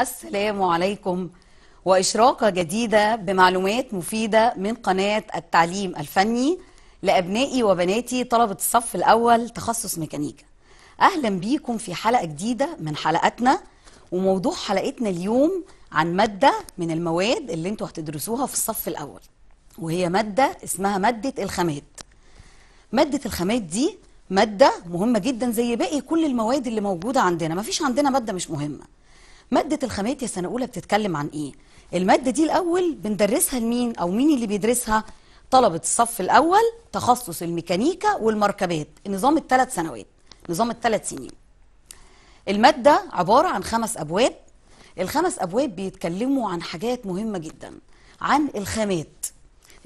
السلام عليكم. وإشراقة جديدة بمعلومات مفيدة من قناة التعليم الفني لأبنائي وبناتي طلبة الصف الأول تخصص ميكانيكا. أهلا بيكم في حلقة جديدة من حلقاتنا وموضوع حلقتنا اليوم عن مادة من المواد اللي أنتوا هتدرسوها في الصف الأول وهي مادة اسمها مادة الخامات. مادة الخامات دي مادة مهمة جدا زي باقي كل المواد اللي موجودة عندنا. مفيش عندنا مادة مش مهمة. مادة الخامات يا سنة أولى بتتكلم عن إيه؟ المادة دي الأول بندرسها لمين أو مين اللي بيدرسها؟ طلبة الصف الأول تخصص الميكانيكا والمركبات نظام الثلاث سنوات نظام الثلاث سنين المادة عبارة عن خمس أبواب الخمس أبواب بيتكلموا عن حاجات مهمة جدا عن الخامات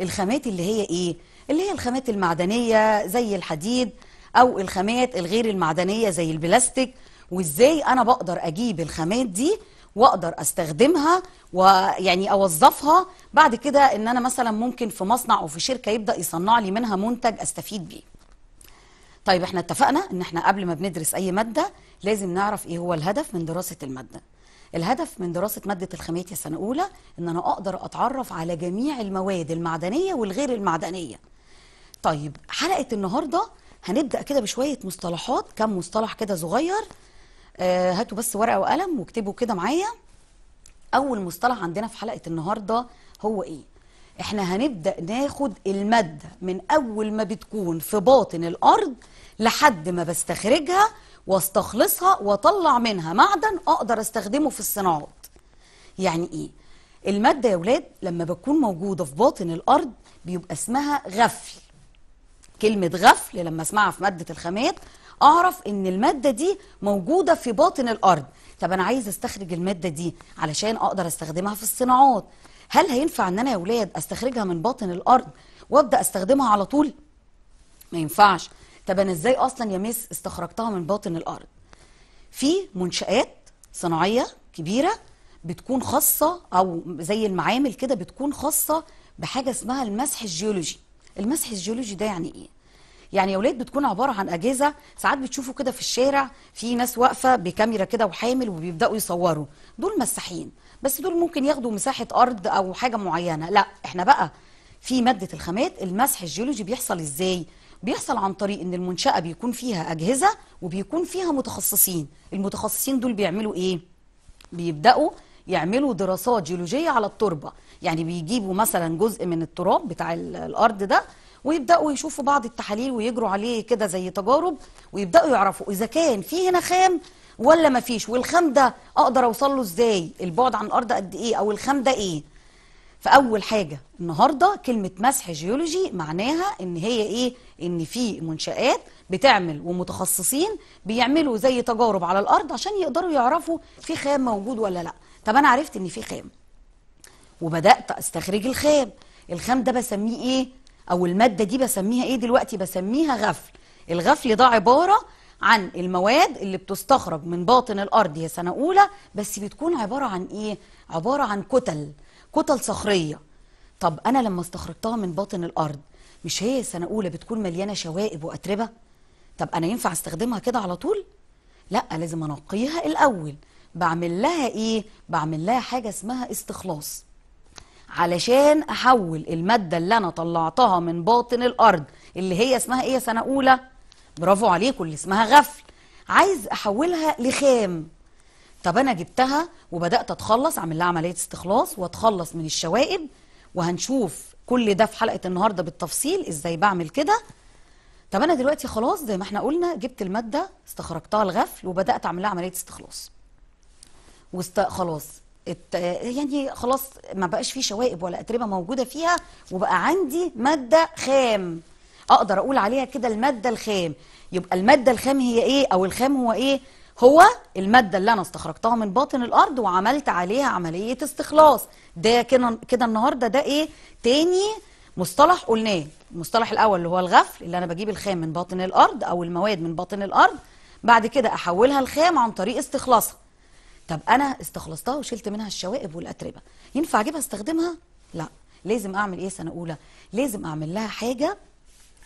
الخامات اللي هي إيه؟ اللي هي الخامات المعدنية زي الحديد أو الخامات الغير المعدنية زي البلاستيك وإزاي أنا بقدر أجيب الخامات دي وأقدر أستخدمها ويعني أوظفها بعد كده إن أنا مثلا ممكن في مصنع أو في شركة يبدأ يصنع لي منها منتج أستفيد بيه. طيب إحنا اتفقنا إن إحنا قبل ما بندرس أي مادة لازم نعرف إيه هو الهدف من دراسة المادة. الهدف من دراسة مادة الخامات يا سنة أولى إن أنا أقدر أتعرف على جميع المواد المعدنية والغير المعدنية. طيب حلقة النهارده هنبدأ كده بشوية مصطلحات كم مصطلح كده صغير هاتوا بس ورقة وقلم واكتبوا كده معايا. أول مصطلح عندنا في حلقة النهارده هو إيه؟ إحنا هنبدأ ناخد المادة من أول ما بتكون في باطن الأرض لحد ما بستخرجها واستخلصها وأطلع منها معدن أقدر أستخدمه في الصناعات. يعني إيه؟ المادة يا ولاد لما بتكون موجودة في باطن الأرض بيبقى اسمها غفل. كلمة غفل لما أسمعها في مادة الخامات أعرف إن المادة دي موجودة في باطن الأرض. طب أنا عايز أستخرج المادة دي علشان أقدر أستخدمها في الصناعات. هل هينفع إن أنا يا ولاد أستخرجها من باطن الأرض وأبدأ أستخدمها على طول؟ ما ينفعش. طب أنا إزاي أصلا يا مس استخرجتها من باطن الأرض؟ في منشآت صناعية كبيرة بتكون خاصة أو زي المعامل كده بتكون خاصة بحاجة اسمها المسح الجيولوجي. المسح الجيولوجي ده يعني إيه؟ يعني يا ولاد بتكون عبارة عن أجهزة ساعات بتشوفوا كده في الشارع في ناس واقفة بكاميرا كده وحامل وبيبدأوا يصوروا. دول مساحين بس دول ممكن ياخدوا مساحة أرض أو حاجة معينة. لا إحنا بقى في مادة الخامات المسح الجيولوجي بيحصل إزاي؟ بيحصل عن طريق إن المنشأة بيكون فيها أجهزة وبيكون فيها متخصصين. المتخصصين دول بيعملوا إيه؟ بيبدأوا يعملوا دراسات جيولوجية على التربة. يعني بيجيبوا مثلا جزء من التراب بتاع الأرض ده ويبدأوا يشوفوا بعض التحاليل ويجروا عليه كده زي تجارب ويبدأوا يعرفوا إذا كان في هنا خام ولا ما فيش والخام ده أقدر أوصل له إزاي؟ البعد عن الأرض قد إيه؟ أو الخام ده إيه؟ فأول حاجة النهارده كلمة مسح جيولوجي معناها إن هي إيه؟ إن في منشآت بتعمل ومتخصصين بيعملوا زي تجارب على الأرض عشان يقدروا يعرفوا في خام موجود ولا لأ. طب أنا عرفت إن في خام. وبدأت أستخرج الخام. الخام ده بسميه إيه؟ أو المادة دي بسميها إيه دلوقتي؟ بسميها غفل. الغفل ده عبارة عن المواد اللي بتستخرج من باطن الأرض يا سنة أولى بس بتكون عبارة عن إيه؟ عبارة عن كتل كتل صخرية. طب أنا لما استخرجتها من باطن الأرض مش هي سنة أولى بتكون مليانة شوائب وأتربة؟ طب أنا ينفع أستخدمها كده على طول؟ لا لازم أنقيها الأول. بعمل لها إيه؟ بعمل لها حاجة اسمها استخلاص. علشان أحول المادة اللي أنا طلعتها من باطن الأرض اللي هي اسمها إيه يا سنة أولى؟ برافو عليكم اللي اسمها غفل. عايز أحولها لخام. طب أنا جبتها وبدأت أتخلص أعمل لها عملية استخلاص وأتخلص من الشوائب وهنشوف كل ده في حلقة النهارده بالتفصيل إزاي بعمل كده. طب أنا دلوقتي خلاص زي ما إحنا قلنا جبت المادة استخرجتها الغفل وبدأت أعمل لها عملية استخلاص. وست... خلاص. يعني خلاص ما بقاش فيه شوائب ولا أتربة موجودة فيها وبقى عندي مادة خام. أقدر أقول عليها كده المادة الخام. يبقى المادة الخام هي إيه؟ أو الخام هو إيه؟ هو المادة اللي أنا استخرجتها من باطن الأرض وعملت عليها عملية استخلاص. ده كده كده النهارده ده إيه؟ تاني مصطلح قلناه. المصطلح الأول اللي هو الغفل اللي أنا بجيب الخام من باطن الأرض أو المواد من باطن الأرض بعد كده أحولها لخام عن طريق استخلاصها. طب أنا استخلصتها وشلت منها الشوائب والأتربة. ينفع أجيبها أستخدمها؟ لا. لازم أعمل إيه سنة أولى؟ لازم أعمل لها حاجة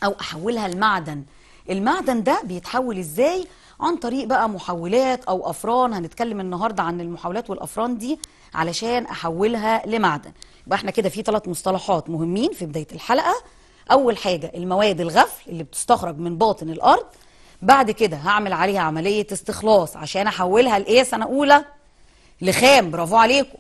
أو أحولها لمعدن. المعدن ده بيتحول إزاي؟ عن طريق بقى محولات أو أفران. هنتكلم النهارده عن المحولات والأفران دي علشان أحولها لمعدن. يبقى إحنا كده في ثلاث مصطلحات مهمين في بداية الحلقة. أول حاجة المواد الغفل اللي بتستخرج من باطن الأرض. بعد كده هعمل عليها عملية استخلاص عشان أحولها لإيه؟ سنة أولى لخام. برافو عليكم.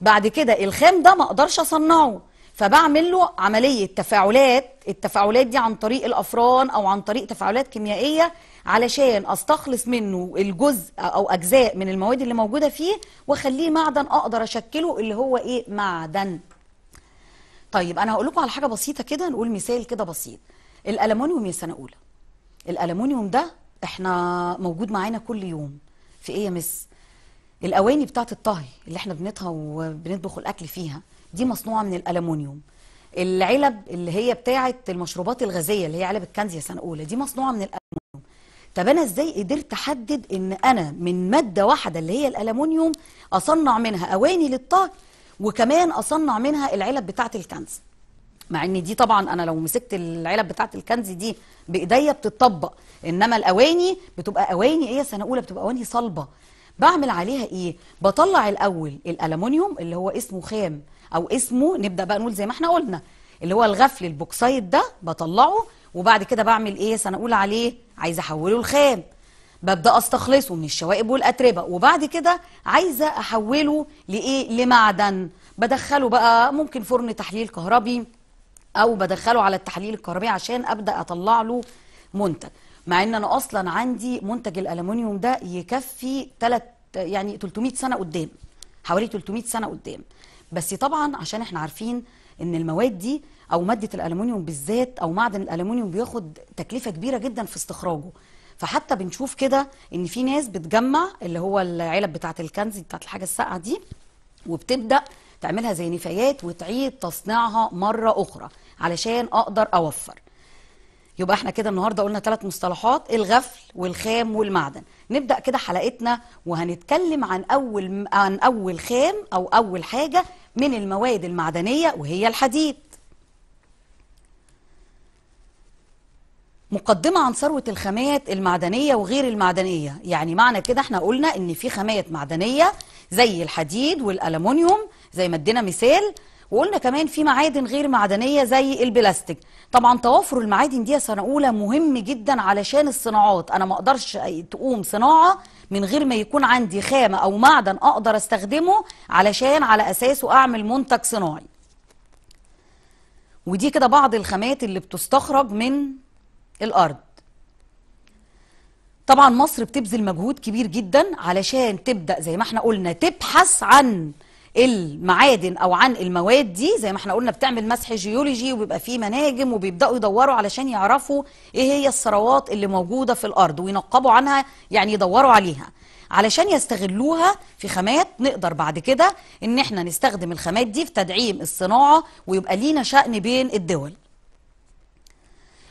بعد كده الخام ده ما أقدرش أصنعه فبعمل له عملية تفاعلات. التفاعلات دي عن طريق الأفران أو عن طريق تفاعلات كيميائية علشان أستخلص منه الجزء أو أجزاء من المواد اللي موجودة فيه وأخليه معدن أقدر أشكله اللي هو إيه؟ معدن. طيب أنا هقول لكم على حاجة بسيطة كده نقول مثال كده بسيط. الالومنيوم يا سنة أولى. الالومنيوم ده إحنا موجود معانا كل يوم في إيه يا مس الأواني بتاعة الطهي اللي إحنا بنطهى وبنطبخ الأكل فيها دي مصنوعة من الالومنيوم العلب اللي هي بتاعة المشروبات الغازية اللي هي علب الكنز يا سنه اولى دي مصنوعة من الالومنيوم طب أنا إزاي قدرت أحدد إن أنا من مادة واحدة اللي هي الالومنيوم أصنع منها أواني للطهي وكمان أصنع منها العلب بتاعة الكنز مع إن دي طبعا أنا لو مسكت العلب بتاعه الكنز دي بإيديا بتطبق إنما الأواني بتبقى أواني إيه سنة أولى بتبقى أواني صلبة. بعمل عليها إيه؟ بطلع الأول الالومنيوم اللي هو اسمه خام أو اسمه نبدأ بقى نقول زي ما إحنا قلنا اللي هو الغفل البوكسايد ده بطلعه وبعد كده بعمل إيه؟ سنة أولى عليه عايزة أحوله لخام. ببدأ أستخلصه من الشوائب والأتربة وبعد كده عايزة أحوله لإيه؟ لمعدن. بدخله بقى ممكن فرن تحليل كهربي. أو بدخله على التحليل الكهربي عشان أبدأ أطلع له منتج. مع إن أنا أصلا عندي منتج الالومنيوم ده يكفي 3 يعني 300 سنة قدام حوالي 300 سنة قدام. بس طبعا عشان إحنا عارفين إن المواد دي أو مادة الالومنيوم بالذات أو معدن الالومنيوم بياخد تكلفة كبيرة جدا في استخراجه. فحتى بنشوف كده إن في ناس بتجمع اللي هو العلب بتاعه الكنز بتاعه الحاجة الساقعة دي وبتبدأ تعملها زي نفايات وتعيد تصنيعها مرة أخرى. علشان أقدر اوفر. يبقى إحنا كده النهارده قلنا ثلاث مصطلحات الغفل والخام والمعدن. نبدأ كده حلقتنا وهنتكلم عن أول عن أول خام أو أول حاجة من المواد المعدنية وهي الحديد. مقدمة عن ثروة الخامات المعدنية وغير المعدنية. يعني معنى كده إحنا قلنا إن في خامات معدنية زي الحديد والألمونيوم زي ما ادينا مثال وقلنا كمان في معادن غير معدنية زي البلاستيك. طبعا توافر المعادن دي سنة أولى مهم جدا علشان الصناعات. أنا ما أقدرش تقوم صناعة من غير ما يكون عندي خامة أو معدن أقدر أستخدمه علشان على أساسه أعمل منتج صناعي. ودي كده بعض الخامات اللي بتستخرج من الأرض. طبعا مصر بتبذل مجهود كبير جدا علشان تبدأ زي ما إحنا قلنا تبحث عن المعادن أو عن المواد دي زي ما إحنا قلنا بتعمل مسح جيولوجي وبيبقى فيه مناجم وبيبدأوا يدوروا علشان يعرفوا إيه هي الثروات اللي موجودة في الأرض وينقبوا عنها يعني يدوروا عليها. علشان يستغلوها في خامات نقدر بعد كده إن إحنا نستخدم الخامات دي في تدعيم الصناعة ويبقى لينا شأن بين الدول.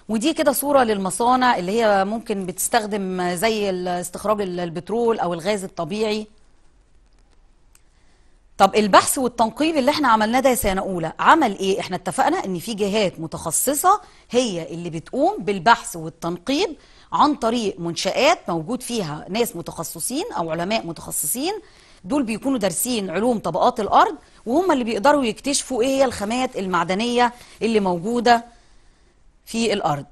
ودي كده صورة للمصانع اللي هي ممكن بتستخدم زي استخراج البترول أو الغاز الطبيعي. طب البحث والتنقيب اللي إحنا عملناه ده يا سنه اولى عمل إيه؟ إحنا اتفقنا إن في جهات متخصصة هي اللي بتقوم بالبحث والتنقيب عن طريق منشآت موجود فيها ناس متخصصين أو علماء متخصصين دول بيكونوا دارسين علوم طبقات الأرض وهم اللي بيقدروا يكتشفوا إيه هي الخامات المعدنية اللي موجودة في الأرض.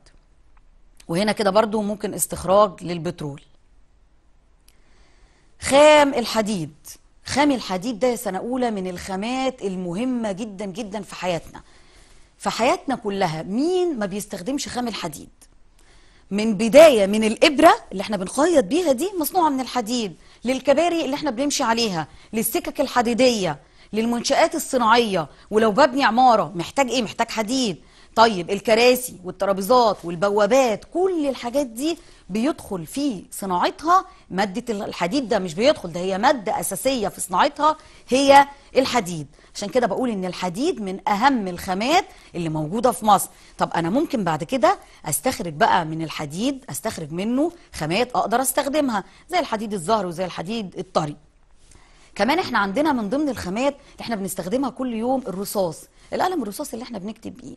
وهنا كده برضو ممكن استخراج للبترول. خام الحديد. خام الحديد ده سنة أولى من الخامات المهمة جدا جدا في حياتنا. في حياتنا كلها مين ما بيستخدمش خام الحديد؟ من بداية من الإبرة اللي إحنا بنخيط بيها دي مصنوعة من الحديد للكباري اللي إحنا بنمشي عليها للسكك الحديدية للمنشآت الصناعية ولو ببني عمارة محتاج إيه؟ محتاج حديد. طيب الكراسي والترابيزات والبوابات كل الحاجات دي بيدخل في صناعتها. مادة الحديد ده مش بيدخل ده هي مادة أساسية في صناعتها هي الحديد. عشان كده بقول إن الحديد من أهم الخامات اللي موجودة في مصر. طب أنا ممكن بعد كده أستخرج بقى من الحديد أستخرج منه خامات أقدر أستخدمها زي الحديد الزهر وزي الحديد الطري. كمان إحنا عندنا من ضمن الخامات اللي إحنا بنستخدمها كل يوم الرصاص. القلم الرصاص اللي إحنا بنكتب بيه.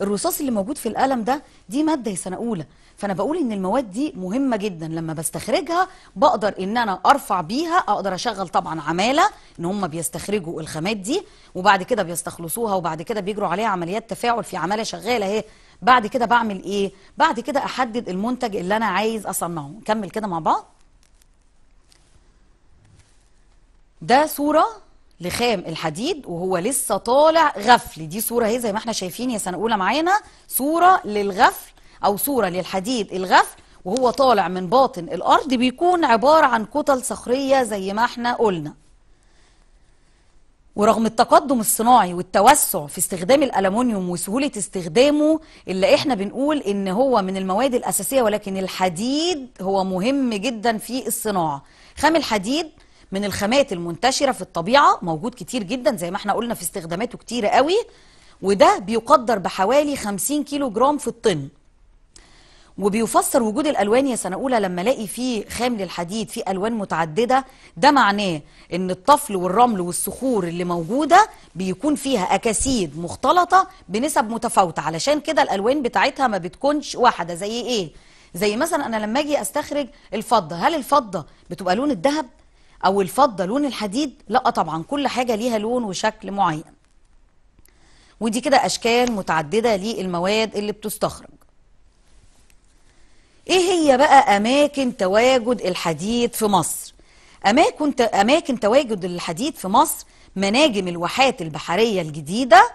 الرصاص اللي موجود في القلم ده دي مادة سنة أولى. فأنا بقول إن المواد دي مهمة جدا. لما بستخرجها بقدر إن أنا أرفع بيها أقدر أشغل طبعا عمالة إن هم بيستخرجوا الخامات دي وبعد كده بيستخلصوها وبعد كده بيجروا عليها عمليات تفاعل في عمالة شغالة أهي. بعد كده بعمل إيه؟ بعد كده أحدد المنتج اللي أنا عايز أصنعه. نكمل كده مع بعض. ده صورة لخام الحديد وهو لسه طالع غفل. دي صورة اهي زي ما إحنا شايفين. يا سنة أولى معانا صورة للغفل أو صورة للحديد الغفل وهو طالع من باطن الأرض. بيكون عبارة عن كتل صخرية زي ما إحنا قلنا. ورغم التقدم الصناعي والتوسع في استخدام الألمنيوم وسهولة استخدامه إلا إحنا بنقول إن هو من المواد الأساسية ولكن الحديد هو مهم جدا في الصناعة. خام الحديد من الخامات المنتشرة في الطبيعة موجود كتير جدا زي ما إحنا قلنا في استخداماته كتير قوي وده بيقدر بحوالي 50 كيلو جرام في الطن. وبيفسر وجود الألوان يا سنه اولى لما ألاقي فيه خام للحديد فيه ألوان متعددة ده معناه إن الطفل والرمل والصخور اللي موجودة بيكون فيها أكاسيد مختلطة بنسب متفاوتة. علشان كده الألوان بتاعتها ما بتكونش واحدة. زي إيه؟ زي مثلا أنا لما أجي أستخرج الفضة هل الفضة بتبقى لون الذهب؟ أو الفضة لون الحديد لا طبعا كل حاجة ليها لون وشكل معين. ودي كده أشكال متعددة للمواد اللي بتستخرج. إيه هي بقى أماكن تواجد الحديد في مصر؟ أماكن أماكن تواجد الحديد في مصر مناجم الواحات البحرية الجديدة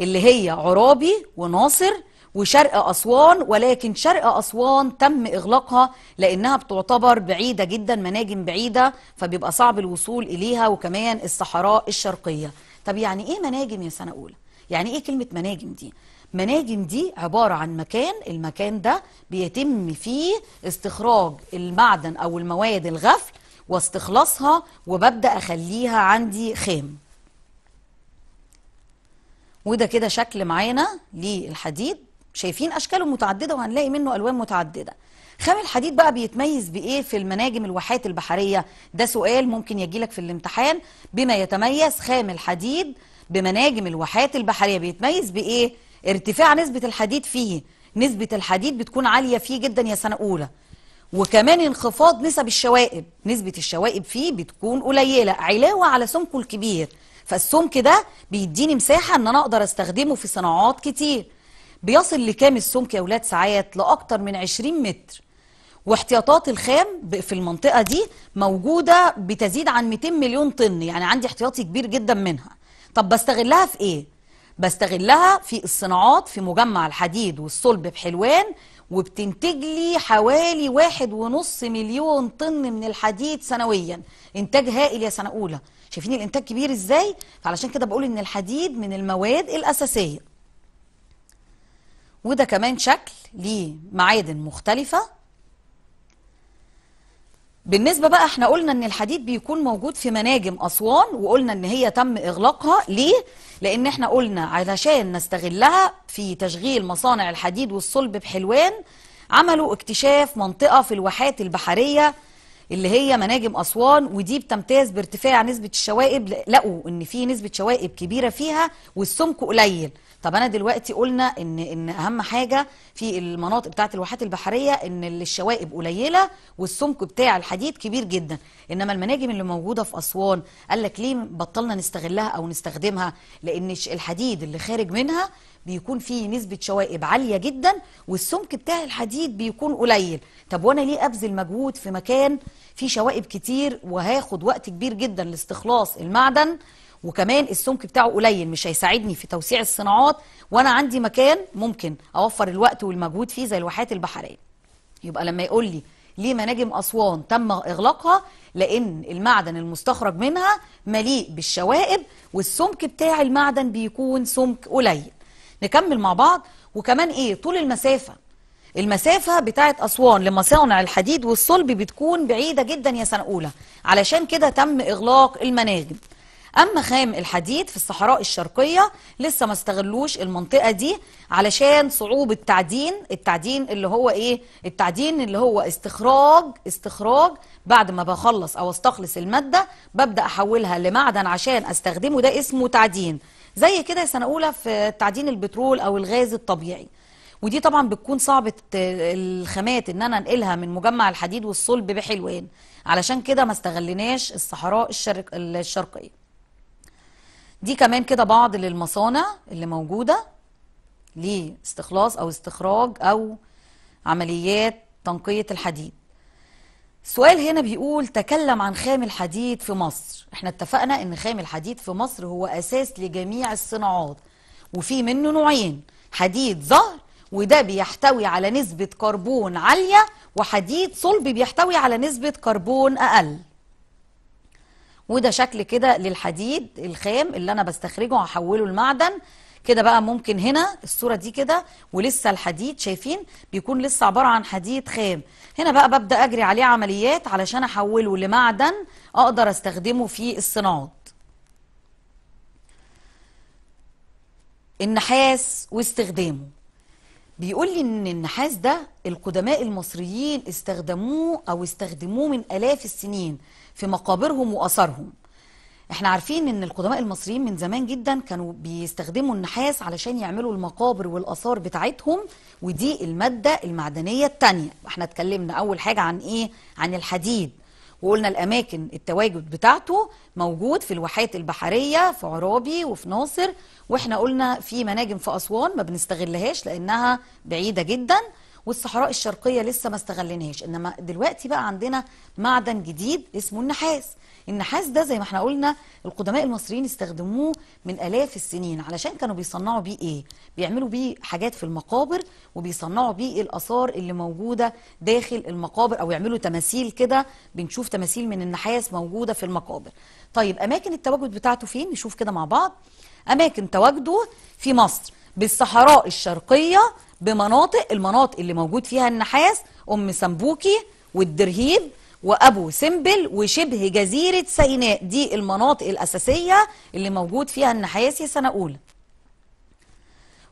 اللي هي عرابي وناصر وشرق أسوان ولكن شرق أسوان تم إغلاقها لأنها بتعتبر بعيدة جدا مناجم بعيدة فبيبقى صعب الوصول إليها وكمان الصحراء الشرقية. طب يعني إيه مناجم يا سنة أولى؟ يعني إيه كلمة مناجم دي؟ مناجم دي عبارة عن مكان المكان ده بيتم فيه استخراج المعدن أو المواد الغفل واستخلاصها وببدأ أخليها عندي خام. وده كده شكل معانا للحديد. شايفين أشكاله متعددة وهنلاقي منه ألوان متعددة. خام الحديد بقى بيتميز بإيه في المناجم الواحات البحرية؟ ده سؤال ممكن يجيلك في الامتحان. بما يتميز خام الحديد بمناجم الواحات البحرية بيتميز بإيه؟ ارتفاع نسبة الحديد فيه. نسبة الحديد بتكون عالية فيه جدا يا سنة أولى. وكمان انخفاض نسب الشوائب. نسبة الشوائب فيه بتكون قليلة علاوة على سمكه الكبير. فالسمك ده بيديني مساحة إن أنا أقدر أستخدمه في صناعات كتير. بيصل لكام السمك يا أولاد ساعات؟ لأكتر من 20 متر. واحتياطات الخام في المنطقة دي موجودة بتزيد عن 200 مليون طن يعني عندي احتياطي كبير جدا منها. طب بستغلها في إيه؟ بستغلها في الصناعات في مجمع الحديد والصلب بحلوان وبتنتج لي حوالي واحد ونص مليون طن من الحديد سنويا. إنتاج هائل يا سنة أولى. شايفين الإنتاج كبير إزاي؟ فعلشان كده بقول إن الحديد من المواد الأساسية. وده كمان شكل لمعادن مختلفة بالنسبة بقى إحنا قلنا ان الحديد بيكون موجود في مناجم أسوان وقلنا ان هي تم إغلاقها ليه؟ لأن إحنا قلنا علشان نستغلها في تشغيل مصانع الحديد والصلب بحلوان عملوا اكتشاف منطقة في الواحات البحرية اللي هي مناجم أسوان ودي بتمتاز بارتفاع نسبة الشوائب لقوا إن في نسبة شوائب كبيرة فيها والسمك قليل. طب أنا دلوقتي قلنا إن إن أهم حاجة في المناطق بتاعة الواحات البحرية إن الشوائب قليلة والسمك بتاع الحديد كبير جدا. إنما المناجم اللي موجودة في أسوان قال لك ليه بطلنا نستغلها أو نستخدمها؟ لأن الحديد اللي خارج منها بيكون فيه نسبة شوائب عالية جدا والسمك بتاع الحديد بيكون قليل. طب وأنا ليه أبذل مجهود في مكان فيه شوائب كتير وهاخد وقت كبير جدا لاستخلاص المعدن؟ وكمان السمك بتاعه قليل مش هيساعدني في توسيع الصناعات. وأنا عندي مكان ممكن أوفر الوقت والمجهود فيه زي الواحات البحرية. يبقى لما يقول لي ليه مناجم أسوان تم إغلاقها؟ لأن المعدن المستخرج منها مليء بالشوائب والسمك بتاع المعدن بيكون سمك قليل. نكمل مع بعض. وكمان إيه؟ طول المسافة. المسافة بتاعت أسوان لمصانع الحديد والصلب بتكون بعيدة جدا يا سنة أولى. علشان كده تم إغلاق المناجم. أما خام الحديد في الصحراء الشرقية لسه ما استغلوش المنطقة دي علشان صعوبة تعدين التعدين اللي هو إيه؟ التعدين اللي هو استخراج استخراج. بعد ما بخلص أو أستخلص المادة ببدأ أحولها لمعدن عشان أستخدمه. ده اسمه تعدين. زي كده سنة أولى في تعدين البترول أو الغاز الطبيعي. ودي طبعا بتكون صعبة الخامات إن أنا أنقلها من مجمع الحديد والصلب بحلوان علشان كده ما استغلناش الصحراء الشرق الشرقية. دي كمان كده بعض للمصانع اللي موجودة لاستخلاص أو استخراج أو عمليات تنقية الحديد. السؤال هنا بيقول تكلم عن خام الحديد في مصر. إحنا اتفقنا إن خام الحديد في مصر هو أساس لجميع الصناعات وفي منه نوعين حديد ظهر وده بيحتوي على نسبة كربون عالية وحديد صلب بيحتوي على نسبة كربون أقل. وده شكل كده للحديد الخام اللي أنا بستخرجه هحوله المعدن كده بقى ممكن هنا الصورة دي كده ولسه الحديد شايفين بيكون لسه عبارة عن حديد خام. هنا بقى ببدأ أجري عليه عمليات علشان أحوله لمعدن أقدر أستخدمه في الصناعات. النحاس واستخدامه. بيقول لي إن النحاس ده القدماء المصريين استخدموه أو استخدموه من آلاف السنين في مقابرهم وآثارهم. إحنا عارفين إن القدماء المصريين من زمان جدا كانوا بيستخدموا النحاس علشان يعملوا المقابر والآثار بتاعتهم ودي المادة المعدنية الثانية إحنا اتكلمنا أول حاجة عن إيه؟ عن الحديد. وقلنا الأماكن التواجد بتاعته موجود في الواحات البحرية في عرابي وفي ناصر. وإحنا قلنا في مناجم في أسوان ما بنستغلهاش لأنها بعيدة جدا والصحراء الشرقية لسه ما استغلناهاش. إنما دلوقتي بقى عندنا معدن جديد اسمه النحاس. النحاس ده زي ما إحنا قلنا القدماء المصريين استخدموه من آلاف السنين. علشان كانوا بيصنعوا بيه إيه؟ بيعملوا بيه حاجات في المقابر وبيصنعوا بيه الآثار اللي موجودة داخل المقابر أو يعملوا تماثيل كده. بنشوف تماثيل من النحاس موجودة في المقابر. طيب أماكن التواجد بتاعته فين؟ نشوف كده مع بعض. أماكن تواجده في مصر بالصحراء الشرقية بمناطق المناطق اللي موجود فيها النحاس أم سمبوكي والدرهيب. وأبو سمبل وشبه جزيرة سيناء. دي المناطق الأساسية اللي موجود فيها النحاس يا سنه اولى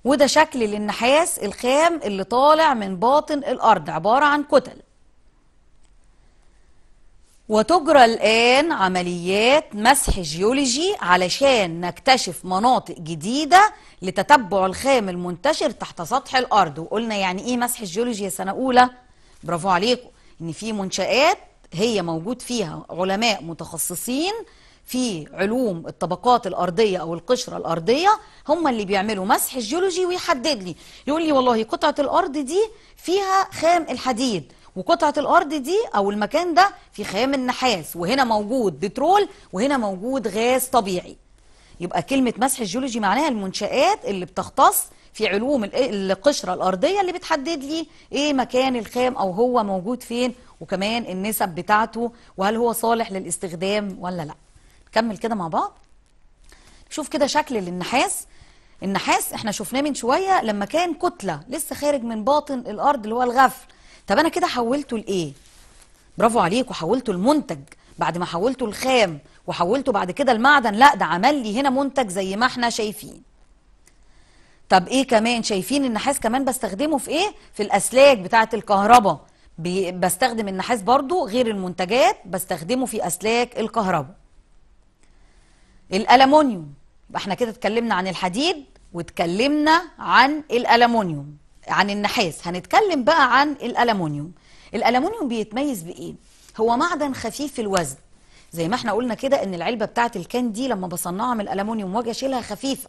وده شكل للنحاس الخام اللي طالع من باطن الأرض عبارة عن كتل. وتجرى الآن عمليات مسح جيولوجي علشان نكتشف مناطق جديدة لتتبع الخام المنتشر تحت سطح الأرض. وقلنا يعني إيه مسح الجيولوجي يا سنة أولى برافو عليكم. إن في منشآت هي موجود فيها علماء متخصصين في علوم الطبقات الأرضية أو القشرة الأرضية هم اللي بيعملوا مسح الجيولوجي ويحدد لي. يقول لي والله قطعة الأرض دي فيها خام الحديد وقطعة الأرض دي أو المكان ده في خام النحاس وهنا موجود بترول وهنا موجود غاز طبيعي. يبقى كلمة مسح الجيولوجي معناها المنشآت اللي بتختص في علوم القشرة الأرضية اللي بتحدد لي إيه مكان الخام أو هو موجود فين وكمان النسب بتاعته وهل هو صالح للاستخدام ولا لأ. نكمل كده مع بعض. شوف كده شكل للنحاس النحاس إحنا شفناه من شوية لما كان كتلة لسه خارج من باطن الأرض اللي هو الغفل. طب أنا كده حولته لإيه؟ برافو عليك وحولته المنتج بعد ما حولته الخام وحولته بعد كده المعدن لأ ده عمل لي هنا منتج زي ما إحنا شايفين. طب إيه كمان؟ شايفين النحاس كمان بستخدمه في إيه؟ في الأسلاك بتاعة الكهرباء. بستخدم النحاس برضو غير المنتجات بستخدمه في أسلاك الكهرباء. الالومنيوم إحنا كده اتكلمنا عن الحديد واتكلمنا عن الالومنيوم عن النحاس. هنتكلم بقى عن الالومنيوم الالومنيوم بيتميز بإيه؟ هو معدن خفيف الوزن. زي ما إحنا قلنا كده إن العلبة بتاعة الكان دي لما بصنعها من الالومنيوم وأجي أشيلها خفيفة.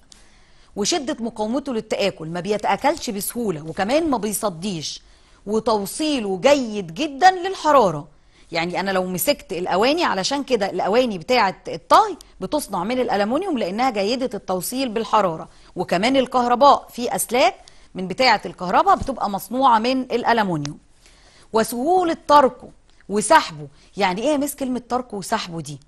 وشدة مقاومته للتآكل ما بيتأكلش بسهولة وكمان ما بيصديش. وتوصيله جيد جدا للحرارة. يعني أنا لو مسكت الأواني علشان كده الأواني بتاعة الطهي بتصنع من الالومنيوم لأنها جيده التوصيل بالحرارة. وكمان الكهرباء في أسلاك من بتاعة الكهرباء بتبقى مصنوعة من الألمونيوم. وسهولة تركه وسحبه. يعني إيه مس كلمة تركه وسحبه دي؟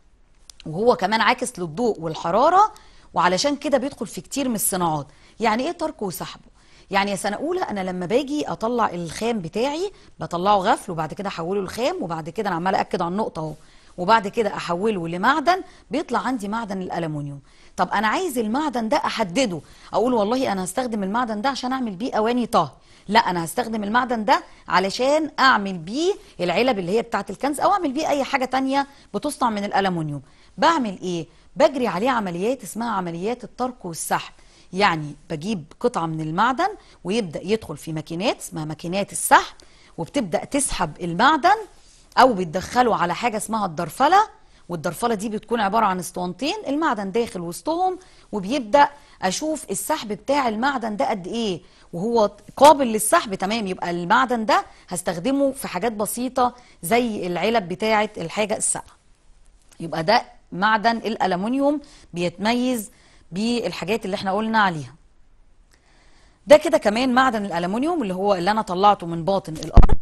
وهو كمان عاكس للضوء والحرارة وعلشان كده بيدخل في كتير من الصناعات. يعني إيه تركه وسحبه؟ يعني يا سنه اولى أنا لما باجي أطلع الخام بتاعي بطلعه غفل وبعد كده أحوله لخام وبعد كده أنا عماله أكد على النقطة أهو. وبعد كده أحوله لمعدن بيطلع عندي معدن الالومنيوم طب أنا عايز المعدن ده أحدده. أقول والله أنا هستخدم المعدن ده عشان أعمل بيه أواني طهي. لا أنا هستخدم المعدن ده علشان أعمل بيه العلب اللي هي بتاعة الكنز أو أعمل بيه أي حاجة تانية بتصنع من الالومنيوم بعمل إيه؟ بجري عليه عمليات اسمها عمليات الطرق والسحب. يعني بجيب قطعة من المعدن ويبدأ يدخل في ماكينات اسمها ماكينات السحب وبتبدأ تسحب المعدن أو بتدخله على حاجة اسمها الدرفلة والدرفلة دي بتكون عبارة عن اسطوانتين المعدن داخل وسطهم وبيبدأ أشوف السحب بتاع المعدن ده قد إيه. وهو قابل للسحب تمام يبقى المعدن ده هستخدمه في حاجات بسيطة زي العلب بتاعة الحاجة الساقعة. يبقى ده معدن الألمنيوم بيتميز بالحاجات اللي إحنا قلنا عليها. ده كده كمان معدن الألمنيوم اللي هو اللي أنا طلعته من باطن الأرض.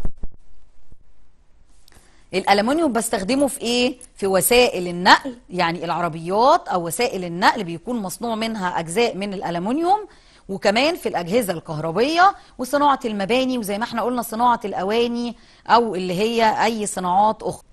الألمنيوم بستخدمه في إيه؟ في وسائل النقل يعني العربيات أو وسائل النقل بيكون مصنوع منها أجزاء من الألمنيوم وكمان في الأجهزة الكهربية وصناعة المباني وزي ما إحنا قلنا صناعة الأواني أو اللي هي أي صناعات أخرى.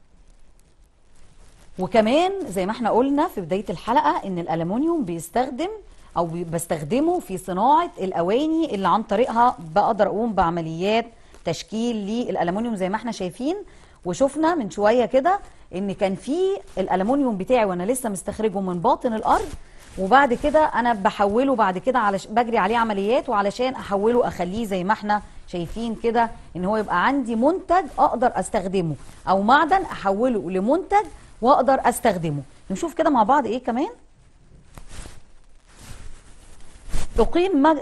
وكمان زي ما إحنا قلنا في بداية الحلقة إن الألمنيوم بيستخدم أو بستخدمه في صناعة الأواني اللي عن طريقها بقدر أقوم بعمليات تشكيل للألمنيوم زي ما إحنا شايفين. وشفنا من شوية كده إن كان في الألمنيوم بتاعي وأنا لسه مستخرجه من باطن الأرض وبعد كده أنا بحوله بعد كده على بجري عليه عمليات وعلشان أحوله أخليه زي ما إحنا شايفين كده إن هو يبقى عندي منتج أقدر أستخدمه أو معدن أحوله لمنتج واقدر استخدمه. نشوف كده مع بعض إيه كمان.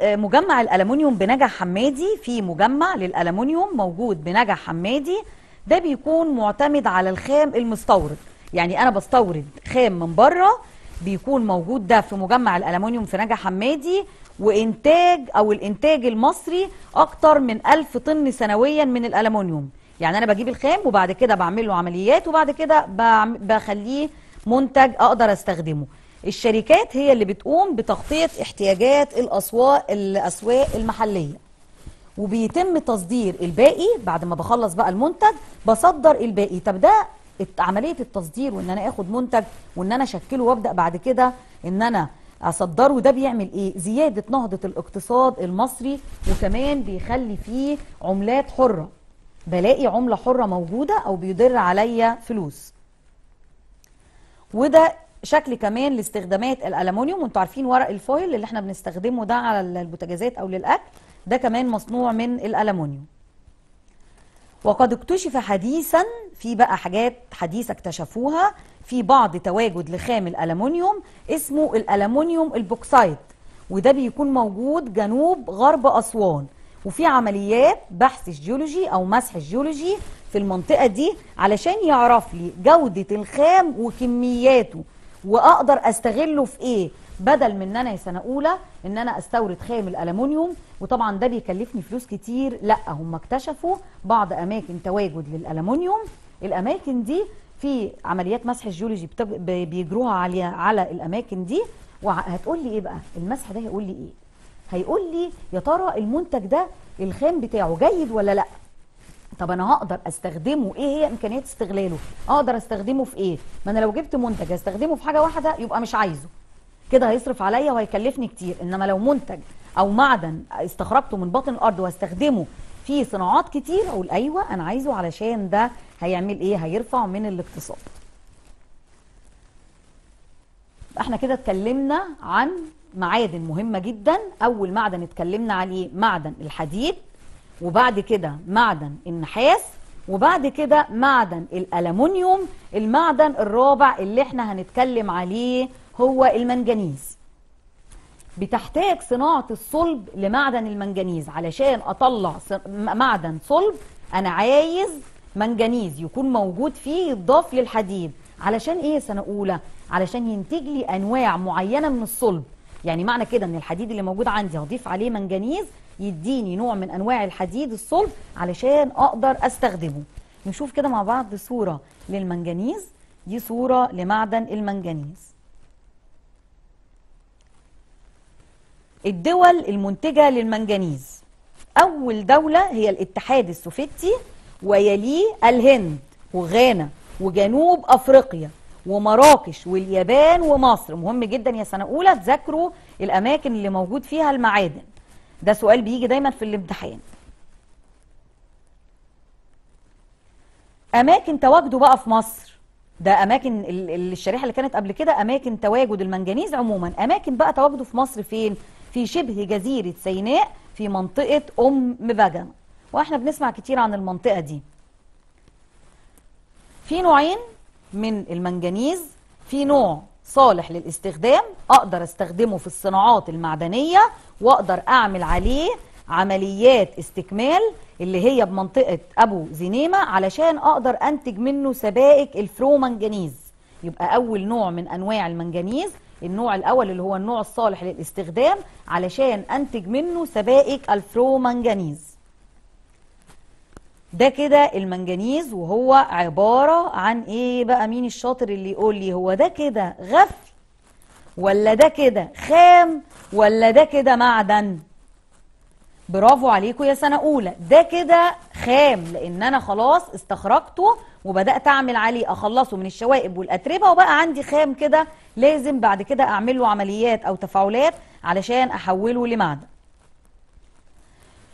آه، مجمع الألمنيوم بنجع حمادي في مجمع للألمنيوم موجود بنجع حمادي. ده بيكون معتمد على الخام المستورد. يعني أنا بستورد خام من بره بيكون موجود ده في مجمع الألمنيوم في نجع حمادي. وإنتاج أو الإنتاج المصري أكتر من ألف طن سنويا من الألمنيوم يعني أنا بجيب الخام وبعد كده بعمل له عمليات وبعد كده بخليه منتج أقدر أستخدمه. الشركات هي اللي بتقوم بتغطية احتياجات الأسواق الأسواق المحلية. وبيتم تصدير الباقي بعد ما بخلص بقى المنتج بصدر الباقي. طب ده عملية التصدير وإن أنا آخد منتج وإن أنا أشكله وأبدأ بعد كده إن أنا أصدره ده بيعمل إيه؟ زيادة نهضة الاقتصاد المصري وكمان بيخلي فيه عملات حرة. بلاقي عملة حرة موجودة أو بيدر عليا فلوس. وده شكل كمان لاستخدامات الالومنيوم وانتوا عارفين ورق الفويل اللي إحنا بنستخدمه ده على البوتاجازات أو للأكل ده كمان مصنوع من الالومنيوم وقد اكتشف حديثا في بقى حاجات حديثة اكتشفوها في بعض تواجد لخام الألمنيوم اسمه الألمنيوم البوكسايت وده بيكون موجود جنوب غرب أسوان. وفي عمليات بحث الجيولوجي أو مسح الجيولوجي في المنطقة دي علشان يعرف لي جودة الخام وكمياته وأقدر أستغله في إيه؟ بدل من إن أنا سنة أولى إن أنا أستورد خام الالومنيوم وطبعا ده بيكلفني فلوس كتير. لأ هم اكتشفوا بعض أماكن تواجد للالومنيوم الأماكن دي في عمليات مسح الجيولوجي بيجروها على على الأماكن دي. وهتقول لي إيه بقى؟ المسح ده هيقول لي إيه؟ هيقول لي يا ترى المنتج ده الخام بتاعه جيد ولا لا؟ طب أنا هقدر أستخدمه؟ إيه هي إمكانيات استغلاله؟ أقدر أستخدمه في إيه؟ ما أنا لو جبت منتج أستخدمه في حاجة واحدة يبقى مش عايزه. كده هيصرف عليا وهيكلفني كتير. إنما لو منتج أو معدن استخرجته من باطن الأرض وأستخدمه في صناعات كتير أقول أيوه أنا عايزه علشان ده هيعمل إيه؟ هيرفع من الاقتصاد. إحنا كده اتكلمنا عن معادن مهمة جدا. أول معدن اتكلمنا عليه معدن الحديد وبعد كده معدن النحاس وبعد كده معدن الألمنيوم المعدن الرابع اللي إحنا هنتكلم عليه هو المنجنيز. بتحتاج صناعة الصلب لمعدن المنجنيز. علشان أطلع معدن صلب أنا عايز منجنيز يكون موجود فيه يضاف للحديد علشان إيه سنة أولى؟ علشان ينتج لي أنواع معينة من الصلب. يعني معنى كده إن الحديد اللي موجود عندي هضيف عليه منجنيز يديني نوع من أنواع الحديد الصلب علشان أقدر أستخدمه. نشوف كده مع بعض صورة للمنجنيز دي صورة لمعدن المنجنيز الدول المنتجة للمنجنيز أول دولة هي الاتحاد السوفيتي ويليه الهند وغانا وجنوب أفريقيا. ومراكش واليابان ومصر. مهم جدا يا سنة أولى تذاكروا الأماكن اللي موجود فيها المعادن. ده سؤال بيجي دايما في الامتحان. أماكن تواجده بقى في مصر. ده أماكن ال- ال- الشريحة اللي كانت قبل كده أماكن تواجد المنجنيز عموما. أماكن بقى تواجده في مصر فين؟ في شبه جزيرة سيناء في منطقة أم بجم وإحنا بنسمع كتير عن المنطقة دي. في نوعين من المنجنيز في نوع صالح للاستخدام أقدر أستخدمه في الصناعات المعدنية وأقدر أعمل عليه عمليات استكمال اللي هي بمنطقة أبو زنيمه علشان أقدر أنتج منه سبائك الفرومنجنيز يبقى أول نوع من أنواع المنجنيز النوع الأول اللي هو النوع الصالح للاستخدام علشان أنتج منه سبائك الفرومنجنيز ده كده المنجنيز وهو عبارة عن إيه بقى؟ مين الشاطر اللي يقول لي هو ده كده غفل ولا ده كده خام ولا ده كده معدن؟ برافو عليكم يا سنة أولى. ده كده خام لأن أنا خلاص استخرجته وبدأت أعمل عليه أخلصه من الشوائب والأتربة وبقى عندي خام كده لازم بعد كده أعمل له عمليات أو تفاعلات علشان أحوله لمعدن.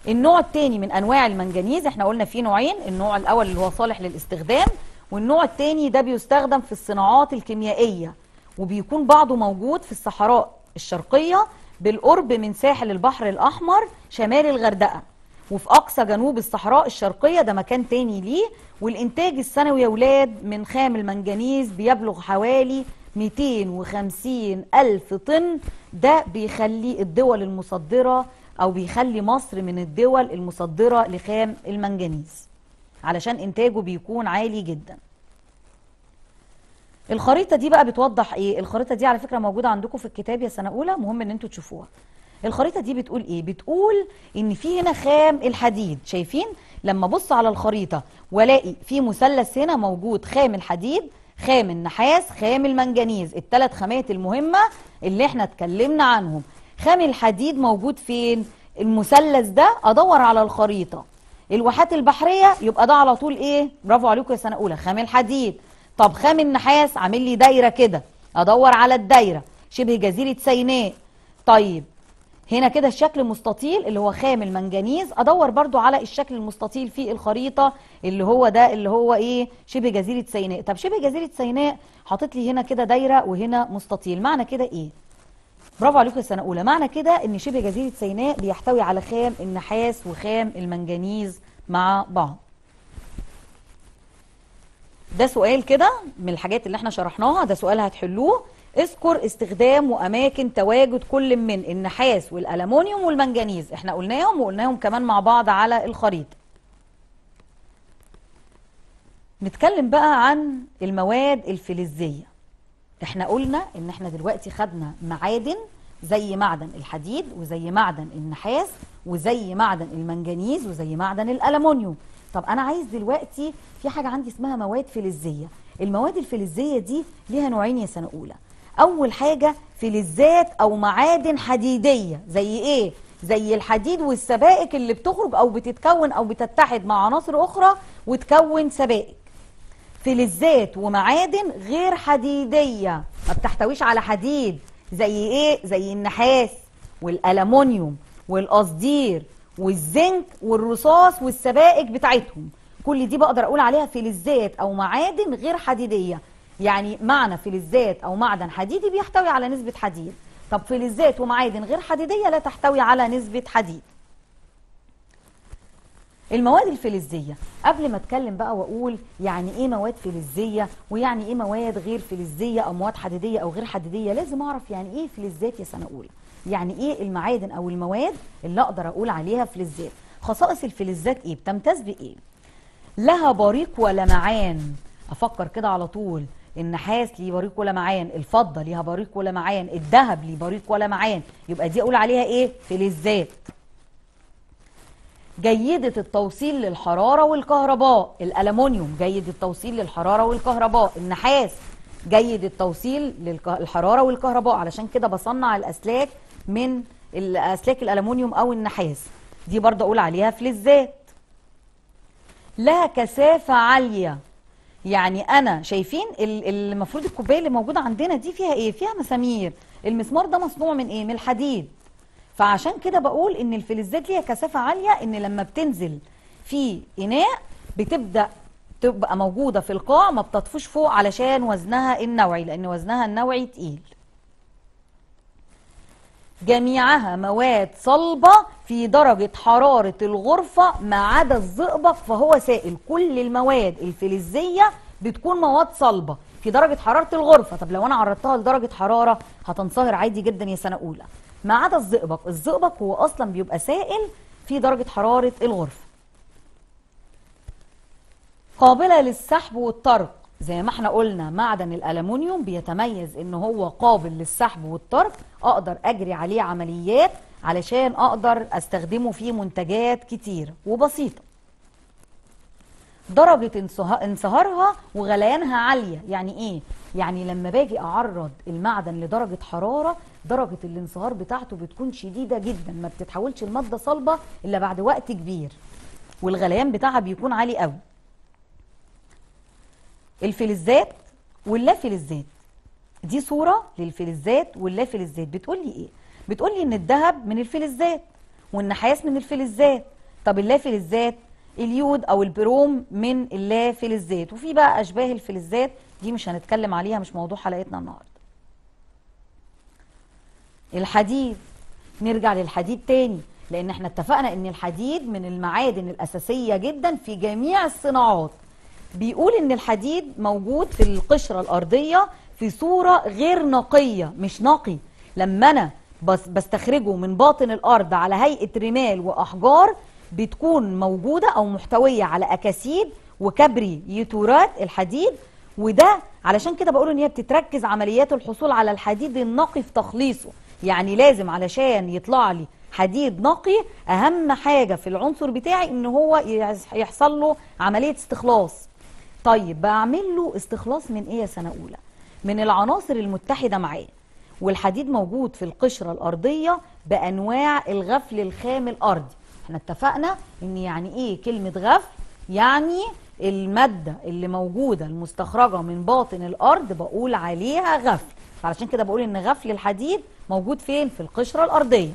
النوع الثاني من أنواع المنجنيز إحنا قلنا فيه نوعين النوع الأول اللي هو صالح للاستخدام والنوع الثاني ده بيستخدم في الصناعات الكيميائية وبيكون بعضه موجود في الصحراء الشرقية بالقرب من ساحل البحر الأحمر شمال الغردقة وفي أقصى جنوب الصحراء الشرقية ده مكان تاني ليه. والإنتاج السنوي يا ولاد من خام المنجنيز بيبلغ حوالي 250 ألف طن ده بيخلي الدول المصدرة أو بيخلي مصر من الدول المصدرة لخام المنجنيز علشان إنتاجه بيكون عالي جدا الخريطة دي بقى بتوضح إيه؟ الخريطة دي على فكرة موجودة عندكم في الكتاب يا سنة أولى مهم إن أنتوا تشوفوها الخريطة دي بتقول إيه؟ بتقول إن في هنا خام الحديد شايفين؟ لما أبص على الخريطة وألاقي في مثلث هنا موجود خام الحديد خام النحاس خام المنجنيز الثلاث خامات المهمة اللي إحنا اتكلمنا عنهم خام الحديد موجود فين؟ المثلث ده. أدور على الخريطة. الواحات البحرية يبقى ده على طول إيه؟ برافو عليكم يا سنة أولى. خام الحديد. طب خام النحاس عامل لي دايرة كده. أدور على الدايرة. شبه جزيرة سيناء. طيب هنا كده الشكل مستطيل اللي هو خام المنجنيز. أدور برضو على الشكل المستطيل في الخريطة اللي هو ده اللي هو إيه؟ شبه جزيرة سيناء. طب شبه جزيرة سيناء حاطط لي هنا كده دايرة وهنا مستطيل. معنى كده إيه؟ برافو عليكم يا سنة أولى. معنى كده إن شبه جزيرة سيناء بيحتوي على خام النحاس وخام المنجنيز مع بعض. ده سؤال كده من الحاجات اللي إحنا شرحناها ده سؤال هتحلوه. اذكر استخدام وأماكن تواجد كل من النحاس والالومنيوم والمنجنيز. إحنا قلناهم وقلناهم كمان مع بعض على الخريطة. نتكلم بقى عن المواد الفلزيه إحنا قلنا ان إحنا دلوقتي خدنا معادن زي معدن الحديد وزي معدن النحاس وزي معدن المنجنيز وزي معدن الالومنيوم طب أنا عايز دلوقتي في حاجة عندي اسمها مواد فلزيه المواد الفلزيه دي ليها نوعين يا سنة أولى. أول حاجة فلزات أو معادن حديدية. زي إيه؟ زي الحديد والسبائك اللي بتخرج أو بتتكون أو بتتحد مع عناصر أخرى وتكون سبائك. فلزات ومعادن غير حديدية. ما بتحتويش على حديد. زي إيه؟ زي النحاس والالومنيوم والقصدير والزنك والرصاص والسبائك بتاعتهم. كل دي بقدر أقول عليها فلزات أو معادن غير حديدية. يعني معنى فلزات أو معدن حديدي بيحتوي على نسبة حديد. طب فلزات ومعادن غير حديدية لا تحتوي على نسبة حديد. المواد الفلزية. قبل ما أتكلم بقى وأقول يعني إيه مواد فلزية ويعني إيه مواد غير فلزية أو مواد حديدية أو غير حديدية لازم أعرف يعني إيه فلزات يا سنة أولى. يعني إيه المعادن أو المواد اللي أقدر أقول عليها فلزات. خصائص الفلزات إيه؟ بتمتاز بإيه؟ لها بريق ولمعان أفكر كده على طول. النحاس ليه بريق ولمعان الفضة ليها بريق ولمعان الذهب ليه بريق ولمعان يبقى دي أقول عليها إيه؟ فلزات. جيدة التوصيل للحرارة والكهرباء. الألمونيوم جيد التوصيل للحرارة والكهرباء. النحاس جيد التوصيل للحرارة والكهرباء. علشان كده بصنع الأسلاك من الأسلاك الألمونيوم أو النحاس. دي برضه أقول عليها فلزات لها كثافة عالية. يعني أنا شايفين المفروض الكوباية اللي موجودة عندنا دي فيها إيه؟ فيها مسامير. المسمار ده مصنوع من إيه؟ من الحديد. فعشان كده بقول إن الفلزات ليها كثافة عالية إن لما بتنزل في إناء بتبدأ تبقى موجودة في القاع ما بتطفوش فوق علشان وزنها النوعي لأن وزنها النوعي تقيل. جميعها مواد صلبة في درجة حرارة الغرفة ما عدا الزئبق فهو سائل. كل المواد الفلزية بتكون مواد صلبة في درجة حرارة الغرفة. طب لو أنا عرضتها لدرجة حرارة هتنصهر عادي جدا يا سنة أولى. ما عدا الزئبق. الزئبق هو أصلا بيبقى سائل في درجة حرارة الغرفة. قابلة للسحب والطرق. زي ما إحنا قلنا معدن الألمنيوم بيتميز إن هو قابل للسحب والطرق. أقدر أجري عليه عمليات علشان أقدر أستخدمه في منتجات كتير وبسيطة. درجة انصها- انصهارها وغليانها عالية. يعني إيه؟ يعني لما باجي أعرض المعدن لدرجة حرارة درجة الانصهار بتاعته بتكون شديدة جدا ما بتتحولش لمادة صلبة إلا بعد وقت كبير والغليان بتاعها بيكون عالي قوي. الفلزات واللافلزات دي صورة للفلزات واللافلزات بتقول لي إيه؟ بتقول لي إن الذهب من الفلزات والنحاس من الفلزات. طب اللافلزات اليود أو البروم من اللافلزات وفي بقى أشباه الفلزات دي مش هنتكلم عليها مش موضوع حلقتنا النهارده. الحديد نرجع للحديد تاني لأن إحنا اتفقنا إن الحديد من المعادن الأساسية جدا في جميع الصناعات. بيقول إن الحديد موجود في القشرة الأرضية في صورة غير نقية مش نقي. لما أنا بس بستخرجه من باطن الأرض على هيئة رمال وأحجار بتكون موجودة أو محتوية على أكاسيد وكبريتورات الحديد وده علشان كده بقول إن هي بتتركز عمليات الحصول على الحديد النقي في تخليصه. يعني لازم علشان يطلع لي حديد نقي أهم حاجة في العنصر بتاعي إن هو يحصل له عملية استخلاص. طيب بعمل له استخلاص من إيه يا سنة أولى؟ من العناصر المتحدة معاه والحديد موجود في القشرة الأرضية بأنواع الغفل الخام الأرضي. إحنا اتفقنا إن يعني إيه كلمة غفل؟ يعني المادة اللي موجودة المستخرجة من باطن الأرض بقول عليها غفل. علشان كده بقول إن غفل الحديد موجود فين؟ في القشرة الأرضية.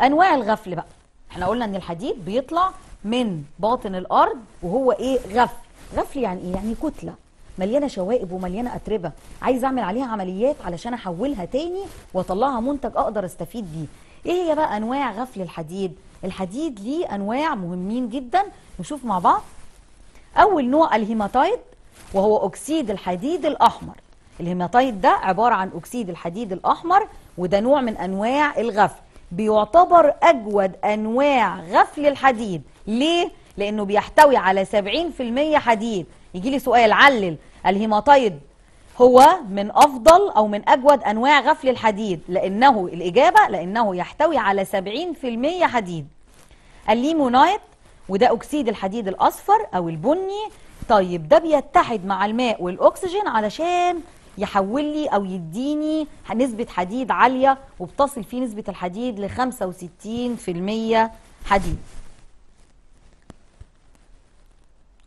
أنواع الغفل بقى. إحنا قلنا إن الحديد بيطلع من باطن الأرض وهو إيه؟ غفل. غفل يعني إيه؟ يعني كتلة. مليانة شوائب ومليانة أتربة. عايز أعمل عليها عمليات علشان أحولها تاني وأطلعها منتج أقدر أستفيد بيه. إيه هي بقى أنواع غفل الحديد؟ الحديد ليه انواع مهمين جدا. نشوف مع بعض. أول نوع الهيماتايت وهو أكسيد الحديد الأحمر. الهيماتايت ده عبارة عن أكسيد الحديد الأحمر وده نوع من أنواع الغفل. بيعتبر أجود أنواع غفل الحديد. ليه؟ لأنه بيحتوي على 70% حديد. يجي لي سؤال علل. الهيماتايت هو من أفضل أو من أجود أنواع غفل الحديد لأنه الإجابة لأنه يحتوي على 70% حديد. الليمونايت وده أكسيد الحديد الأصفر أو البني. طيب ده بيتحد مع الماء والأكسجين علشان يحول لي أو يديني نسبة حديد عالية وبتصل فيه نسبة الحديد ل 65% حديد.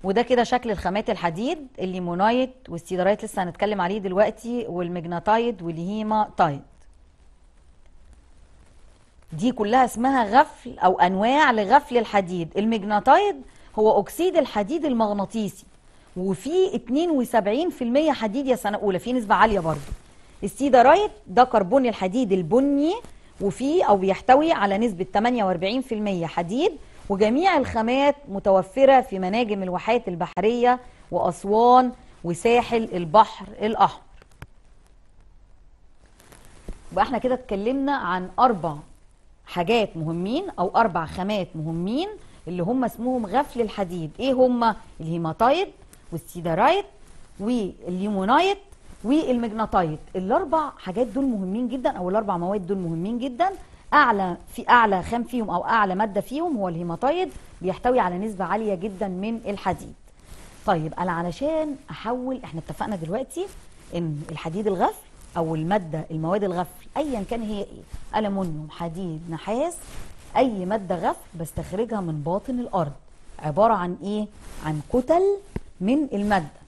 وده كده شكل الخامات الحديد الليمونايت والسيدرايت لسه هنتكلم عليه دلوقتي والمجناتايت والهيماتايت. دي كلها اسمها غفل أو أنواع لغفل الحديد. المجناتايت هو أكسيد الحديد المغناطيسي وفي 72% حديد يا سنة أولى في نسبة عالية برضو السيدرايت ده كربون الحديد البني وفيه أو بيحتوي على نسبة 48% حديد وجميع الخامات متوفرة في مناجم الواحات البحرية وأسوان وساحل البحر الأحمر. يبقى إحنا كده اتكلمنا عن أربع حاجات مهمين أو أربع خامات مهمين اللي هم اسمهم غفل الحديد. إيه هم؟ الهيماتايت والسيدرايت والليمونايت والمجناتايت الأربع حاجات دول مهمين جدا أو الأربع مواد دول مهمين جدا. أعلى في أعلى خام فيهم أو أعلى مادة فيهم هو الهيماتايت بيحتوي على نسبة عالية جدا من الحديد. طيب أنا علشان أحول إحنا اتفقنا دلوقتي إن الحديد الغفل أو المادة المواد الغفل ايا كان هي إيه؟ ألمونيوم حديد نحاس أي مادة غفل بستخرجها من باطن الأرض. عبارة عن إيه؟ عن كتل من المادة.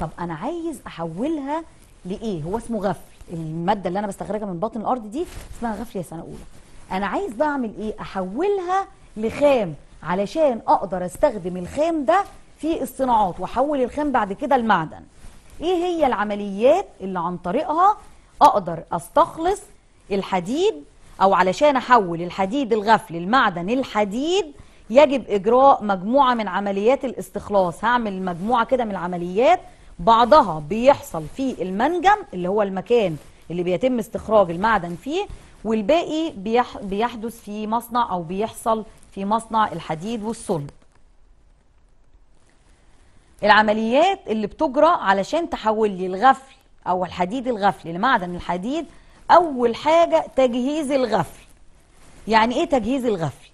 طب أنا عايز أحولها لإيه؟ هو اسمه غفل. المادة اللي أنا بستخرجها من باطن الأرض دي اسمها غفل يا سنة أولى. أنا عايز أعمل إيه؟ أحولها لخام علشان أقدر أستخدم الخام ده في الصناعات وأحول الخام بعد كده لمعدن إيه هي العمليات اللي عن طريقها أقدر أستخلص الحديد أو علشان أحول الحديد الغفل المعدن الحديد؟ يجب إجراء مجموعة من عمليات الاستخلاص. هعمل مجموعة كده من العمليات بعضها بيحصل في المنجم اللي هو المكان اللي بيتم استخراج المعدن فيه والباقي بيح بيحدث في مصنع أو بيحصل في مصنع الحديد والصلب. العمليات اللي بتجرى علشان تحول لي الغفل أو الحديد الغفل لمعدن الحديد أول حاجة تجهيز الغفل. يعني إيه تجهيز الغفل؟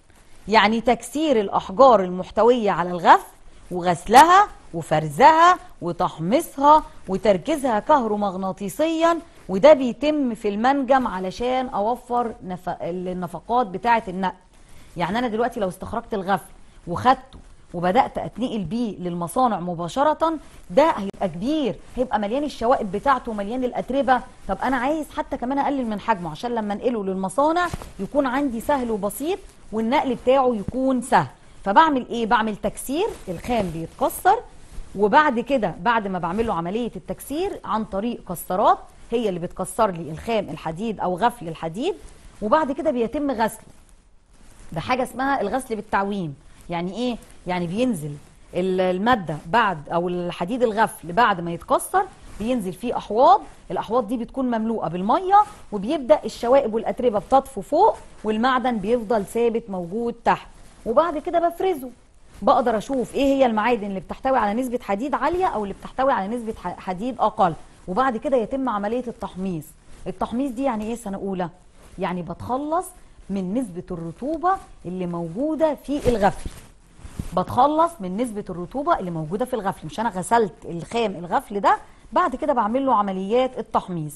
يعني تكسير الأحجار المحتوية على الغفل وغسلها وفرزها وتحميصها وتركيزها كهرومغناطيسيا وده بيتم في المنجم علشان أوفر نف... النفقات بتاعة النقل يعني أنا دلوقتي لو استخرجت الغفل وخدته وبدأت أتنقل بيه للمصانع مباشرة ده هيبقى كبير هيبقى مليان الشوائب بتاعته ومليان الأتربة. طب أنا عايز حتى كمان أقلل من حجمه عشان لما أنقله للمصانع يكون عندي سهل وبسيط والنقل بتاعه يكون سهل. فبعمل إيه؟ بعمل تكسير الخام بيتكسر وبعد كده بعد ما بعمل له عملية التكسير عن طريق كسرات هي اللي بتكسر لي الخام الحديد أو غفل الحديد وبعد كده بيتم غسله ده حاجة اسمها الغسل بالتعويم. يعني إيه؟ يعني بينزل ال- المادة بعد أو الحديد الغفل بعد ما يتكسر بينزل فيه أحواض. الأحواض دي بتكون مملوءه بالمية وبيبدأ الشوائب والأتربة بتطفو فوق والمعدن بيفضل ثابت موجود تحت. وبعد كده بفرزه. بقدر أشوف إيه هي المعادن اللي بتحتوي على نسبة حديد عالية أو اللي بتحتوي على نسبة حديد أقل. وبعد كده يتم عملية التحميص. التحميص دي يعني إيه سنة أولى؟ يعني بتخلص من نسبة الرطوبة اللي موجودة في الغفل. بتخلص من نسبة الرطوبة اللي موجودة في الغفل. مش أنا غسلت الخام الغفل ده بعد كده بعمل له عمليات التحميص.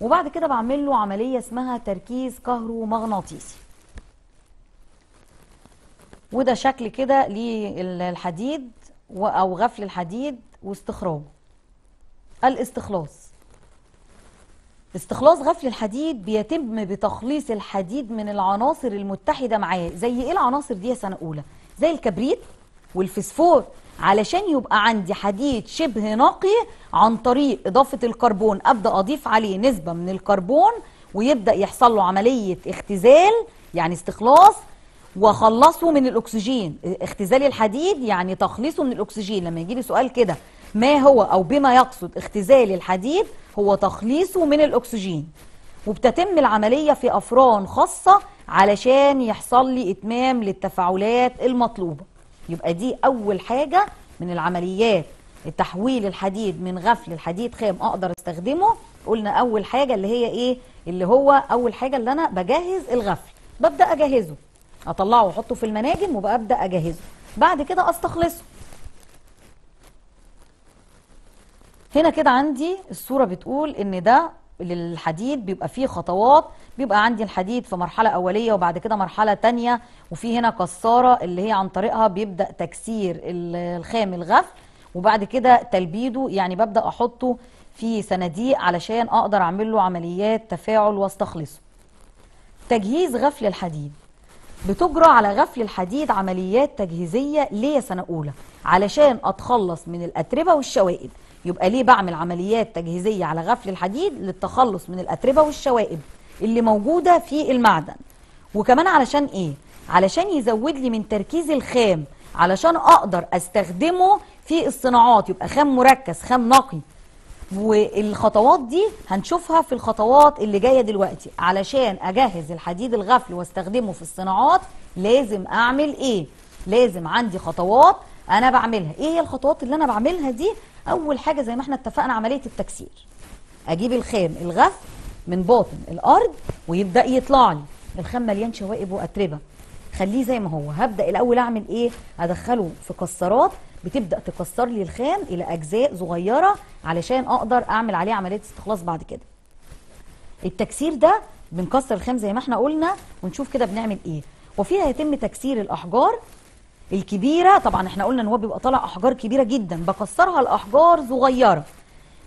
وبعد كده بعمل له عملية اسمها تركيز كهرومغناطيسي. وده شكل كده للحديد و- أو غفل الحديد واستخراجه. الاستخلاص. استخلاص غفل الحديد بيتم بتخليص الحديد من العناصر المتحدة معاه. زي إيه العناصر دي يا سنة أولى؟ زي الكبريت والفسفور. علشان يبقى عندي حديد شبه نقي عن طريق إضافة الكربون أبدأ أضيف عليه نسبة من الكربون ويبدأ يحصل له عملية اختزال يعني استخلاص وخلصه من الأكسجين. اختزال الحديد يعني تخليصه من الأكسجين. لما يجي لي سؤال كده ما هو أو بما يقصد اختزال الحديد هو تخليصه من الأكسجين. وبتتم العملية في أفران خاصة علشان يحصل لي إتمام للتفاعلات المطلوبة. يبقى دي أول حاجة من العمليات. تحويل الحديد من غفل الحديد خام أقدر أستخدمه. قلنا أول حاجة اللي هي إيه؟ اللي هو أول حاجة اللي أنا بجهز الغفل. ببدأ أجهزه. أطلعه وأحطه في المناجم وببدأ أجهزه. بعد كده أستخلصه. هنا كده عندي الصورة بتقول إن ده للحديد بيبقى فيه خطوات بيبقى عندي الحديد في مرحلة أولية وبعد كده مرحلة تانية وفي هنا كسارة اللي هي عن طريقها بيبدأ تكسير ال- الخام الغفل وبعد كده تلبيده يعني ببدأ أحطه في صناديق علشان أقدر أعمل له عمليات تفاعل واستخلصه. تجهيز غفل الحديد. بتجرى على غفل الحديد عمليات تجهيزية ليه سنة أولى علشان أتخلص من الأتربة والشوائب. يبقى ليه بعمل عمليات تجهيزية على غفل الحديد للتخلص من الأتربة والشوائب اللي موجودة في المعدن. وكمان علشان إيه؟ علشان يزود لي من تركيز الخام علشان أقدر أستخدمه في الصناعات. يبقى خام مركز خام نقي. والخطوات دي هنشوفها في الخطوات اللي جاية دلوقتي. علشان أجهز الحديد الغفل واستخدمه في الصناعات لازم أعمل إيه؟ لازم عندي خطوات أنا بعملها. إيه هي الخطوات اللي أنا بعملها دي؟ أول حاجة زي ما إحنا اتفقنا عملية التكسير. أجيب الخام الغفل من باطن الأرض ويبدأ يطلع لي. الخام مليان شوائب وأتربة. خليه زي ما هو. هبدأ الأول أعمل إيه؟ أدخله في كسرات. بتبدأ تكسر لي الخام إلى أجزاء صغيرة علشان أقدر أعمل عليه عملية استخلاص بعد كده. التكسير ده بنكسر الخام زي ما إحنا قلنا ونشوف كده بنعمل إيه. وفيها يتم تكسير الأحجار الكبيرة. طبعا إحنا قلنا إن هو بيبقى طالع أحجار كبيرة جدا بكسرها لاحجار صغيرة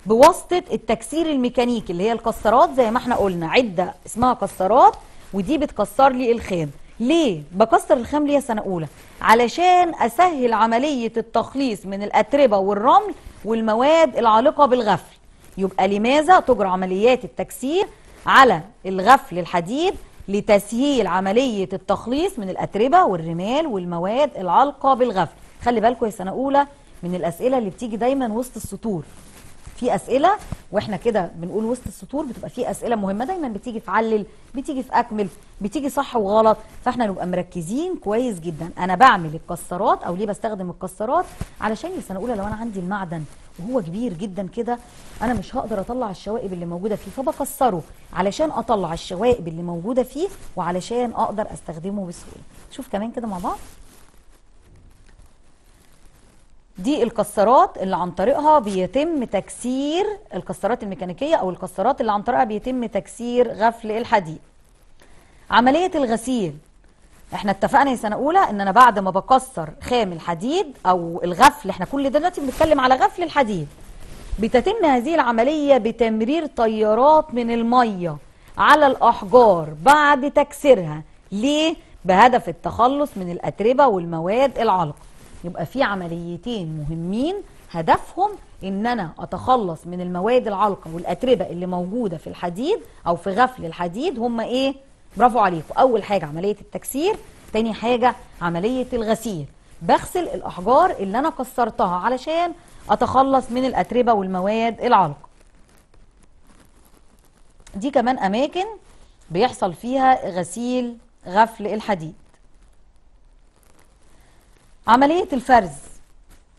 بواسطة التكسير الميكانيكي اللي هي الكسرات زي ما إحنا قلنا عدة اسمها كسرات ودي بتكسر لي الخام. ليه؟ بكسر الخام ليه سنة أولى. علشان أسهل عملية التخليص من الأتربة والرمل والمواد العالقة بالغفل. يبقى لماذا؟ تجرى عمليات التكسير على الغفل الحديد لتسهيل عملية التخليص من الأتربة والرمال والمواد العالقة بالغفل خلي بالكم يا سنة أولى من الأسئلة اللي بتيجي دايما وسط السطور. في أسئلة وإحنا كده بنقول وسط السطور بتبقى في أسئلة مهمة دايما بتيجي في علل بتيجي في أكمل بتيجي صح وغلط. فإحنا نبقى مركزين كويس جدا. أنا بعمل الكسرات أو ليه بستخدم الكسرات؟ علشان يا سنة أولى لو أنا عندي المعدن وهو كبير جدا كده أنا مش هقدر أطلع الشوائب اللي موجودة فيه فبكسره علشان أطلع الشوائب اللي موجودة فيه وعلشان أقدر أستخدمه بسهولة. شوف كمان كده مع بعض. دي الكسرات اللي عن طريقها بيتم تكسير الكسرات الميكانيكية أو الكسرات اللي عن طريقها بيتم تكسير غفل الحديد. عملية الغسيل إحنا اتفقنا يا سنة أولى ان أنا بعد ما بكسر خام الحديد أو الغفل إحنا كل دلوقتي بنتكلم على غفل الحديد. بتتم هذه العملية بتمرير تيارات من المية على الأحجار بعد تكسيرها. ليه؟ بهدف التخلص من الأتربة والمواد العالقة. يبقى في عمليتين مهمين هدفهم ان أنا أتخلص من المواد العالقة والأتربة اللي موجودة في الحديد أو في غفل الحديد. هم إيه؟ برافو عليكم. أول حاجة عملية التكسير تاني حاجة عملية الغسيل. بغسل الأحجار اللي أنا كسرتها علشان أتخلص من الأتربة والمواد العالقة. دي كمان أماكن بيحصل فيها غسيل غفل الحديد. عملية الفرز.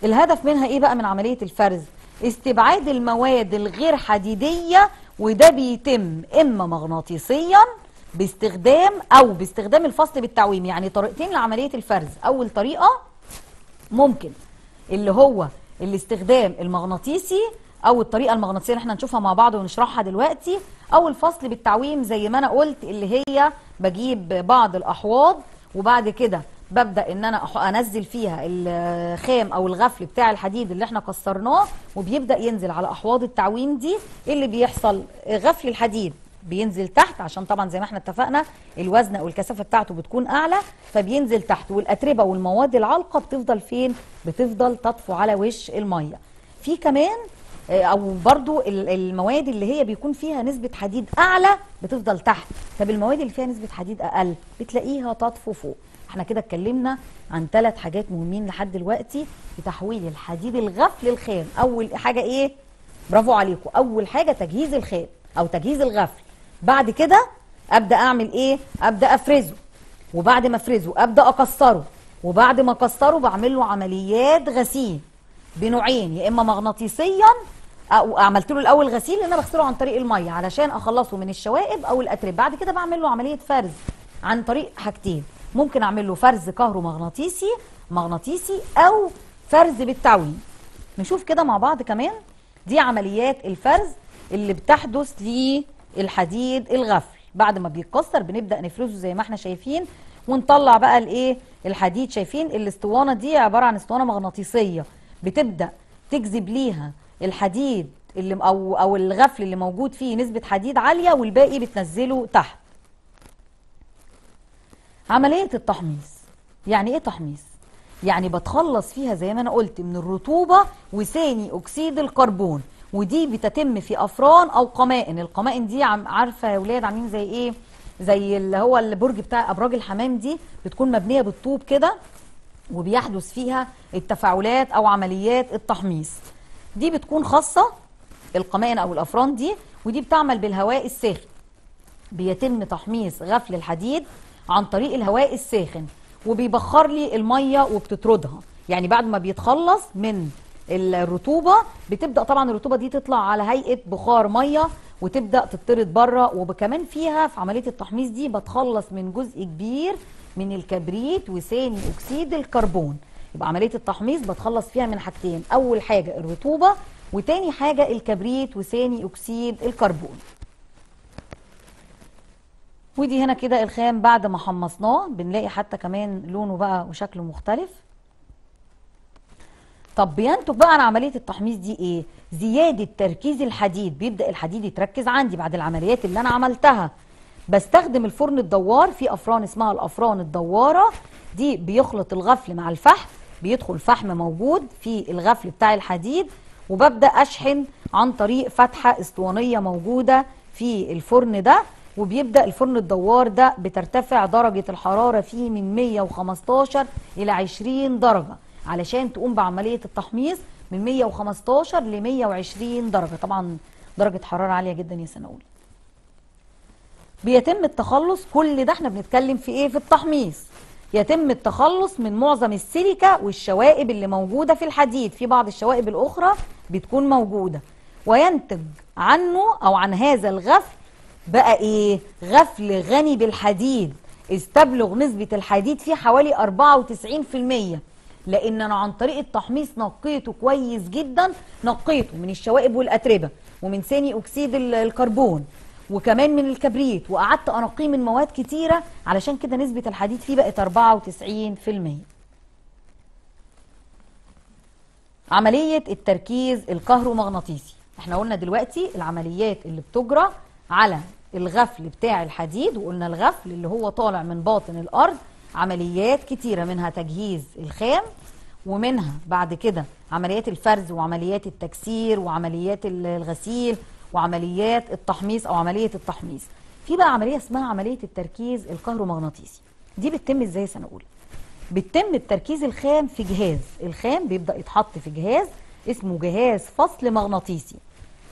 الهدف منها إيه بقى من عملية الفرز؟ استبعاد المواد الغير حديدية وده بيتم إما مغناطيسيا باستخدام أو باستخدام الفصل بالتعويم يعني طريقتين لعملية الفرز. أول طريقة ممكن اللي هو الاستخدام المغناطيسي أو الطريقة المغناطيسية اللي إحنا نشوفها مع بعض ونشرحها دلوقتي. أو الفصل بالتعويم زي ما أنا قلت اللي هي بجيب بعض الأحواض وبعد كده ببدأ إن أنا أنزل فيها الخام أو الغفل بتاع الحديد اللي إحنا كسرناه وبيبدأ ينزل على أحواض التعويم دي اللي بيحصل غفل الحديد. بينزل تحت عشان طبعا زي ما إحنا اتفقنا الوزن أو الكثافه بتاعته بتكون أعلى فبينزل تحت. والأتربة والمواد العالقة بتفضل فين؟ بتفضل تطفو على وش؟ المية. في كمان آه، أو برضو ال- المواد اللي هي بيكون فيها نسبة حديد أعلى بتفضل تحت. طب المواد اللي فيها نسبة حديد أقل بتلاقيها تطفو فوق. إحنا كده اتكلمنا عن ثلاث حاجات مهمين لحد دلوقتي في تحويل الحديد الغفل الخام أول حاجة إيه؟ برافو عليكم. أول حاجة تجهيز الخام أو تجهيز الغفل. بعد كده أبدأ أعمل إيه؟ أبدأ أفرزه. وبعد ما أفرزه أبدأ أكسره. وبعد ما أكسره بعمل له عمليات غسيل بنوعين يا إما مغناطيسيا أو عملت له الأول غسيل إن أنا بغسله عن طريق المية علشان أخلصه من الشوائب أو الاتربه بعد كده بعمل له عملية فرز عن طريق حاجتين. ممكن أعمل له فرز كهرومغناطيسي مغناطيسي أو فرز بالتعويم نشوف كده مع بعض كمان دي عمليات الفرز اللي بتحدث للحديد الغفل. بعد ما بيتكسر بنبدأ نفرزه زي ما إحنا شايفين ونطلع بقى الايه؟ الحديد. شايفين الاسطوانة دي عبارة عن اسطوانة مغناطيسية. بتبدأ تجذب ليها الحديد اللي أو أو الغفل اللي موجود فيه نسبة حديد عالية والباقي بتنزله تحت. عملية التحميص. يعني إيه تحميص؟ يعني بتخلص فيها زي ما أنا قلت من الرطوبة وثاني أكسيد الكربون. ودي بتتم في أفران أو قمائن. القمائن دي عارفة يا ولاد عاملين زي إيه؟ زي اللي هو البرج بتاع أبراج الحمام دي بتكون مبنية بالطوب كده وبيحدث فيها التفاعلات أو عمليات التحميص. دي بتكون خاصة القمائن أو الأفران دي ودي بتعمل بالهواء الساخن. بيتم تحميص غفل الحديد عن طريق الهواء الساخن وبيبخر لي المية وبتطردها. يعني بعد ما بيتخلص من الرطوبة. بتبدأ طبعا الرطوبة دي تطلع على هيئة بخار مية وتبدأ تطرد بره وكمان فيها في عملية التحميص دي بتخلص من جزء كبير من الكبريت وثاني أكسيد الكربون. يبقى عملية التحميص بتخلص فيها من حاجتين. أول حاجة الرطوبة وتاني حاجة الكبريت وثاني أكسيد الكربون. ودي هنا كده الخام بعد ما حمصناه. بنلاقي حتى كمان لونه بقى وشكله مختلف. طب بينتج بقى عن عملية التحميص دي إيه؟ زيادة تركيز الحديد. بيبدأ الحديد يتركز عندي بعد العمليات اللي أنا عملتها. بستخدم الفرن الدوار. في أفران اسمها الأفران الدوارة. دي بيخلط الغفل مع الفحم. بيدخل فحم موجود في الغفل بتاع الحديد. وببدأ أشحن عن طريق فتحة أسطوانية موجودة في الفرن ده. وبيبدأ الفرن الدوار ده بترتفع درجة الحرارة فيه من 115 إلى 20 درجة. علشان تقوم بعملية التحميص من 115 ل 120 درجة. طبعا درجة حرارة عالية جدا يا سنة أولى. بيتم التخلص كل ده إحنا بنتكلم في إيه؟ في التحميص. يتم التخلص من معظم السيليكا والشوائب اللي موجودة في الحديد. في بعض الشوائب الأخرى بتكون موجودة. وينتج عنه أو عن هذا الغفل بقى إيه؟ غفل غني بالحديد. استبلغ نسبة الحديد فيه حوالي 94% لأن أنا عن طريق التحميص نقيته كويس جدا نقيته من الشوائب والأتربة ومن ثاني أكسيد ال- الكربون وكمان من الكبريت وقعدت انقيه من مواد كتيرة علشان كده نسبة الحديد فيه بقت 94% عملية التركيز الكهرومغناطيسي. إحنا قلنا دلوقتي العمليات اللي بتجرى على الغفل بتاع الحديد وقلنا الغفل اللي هو طالع من باطن الأرض عمليات كتيرة منها تجهيز الخام ومنها بعد كده عمليات الفرز وعمليات التكسير وعمليات ال- الغسيل وعمليات التحميص أو عملية التحميص. في بقى عملية اسمها عملية التركيز الكهرومغناطيسي. دي بتتم إزاي سنة أولى؟ بتتم التركيز الخام في جهاز. الخام بيبدأ يتحط في جهاز اسمه جهاز فصل مغناطيسي.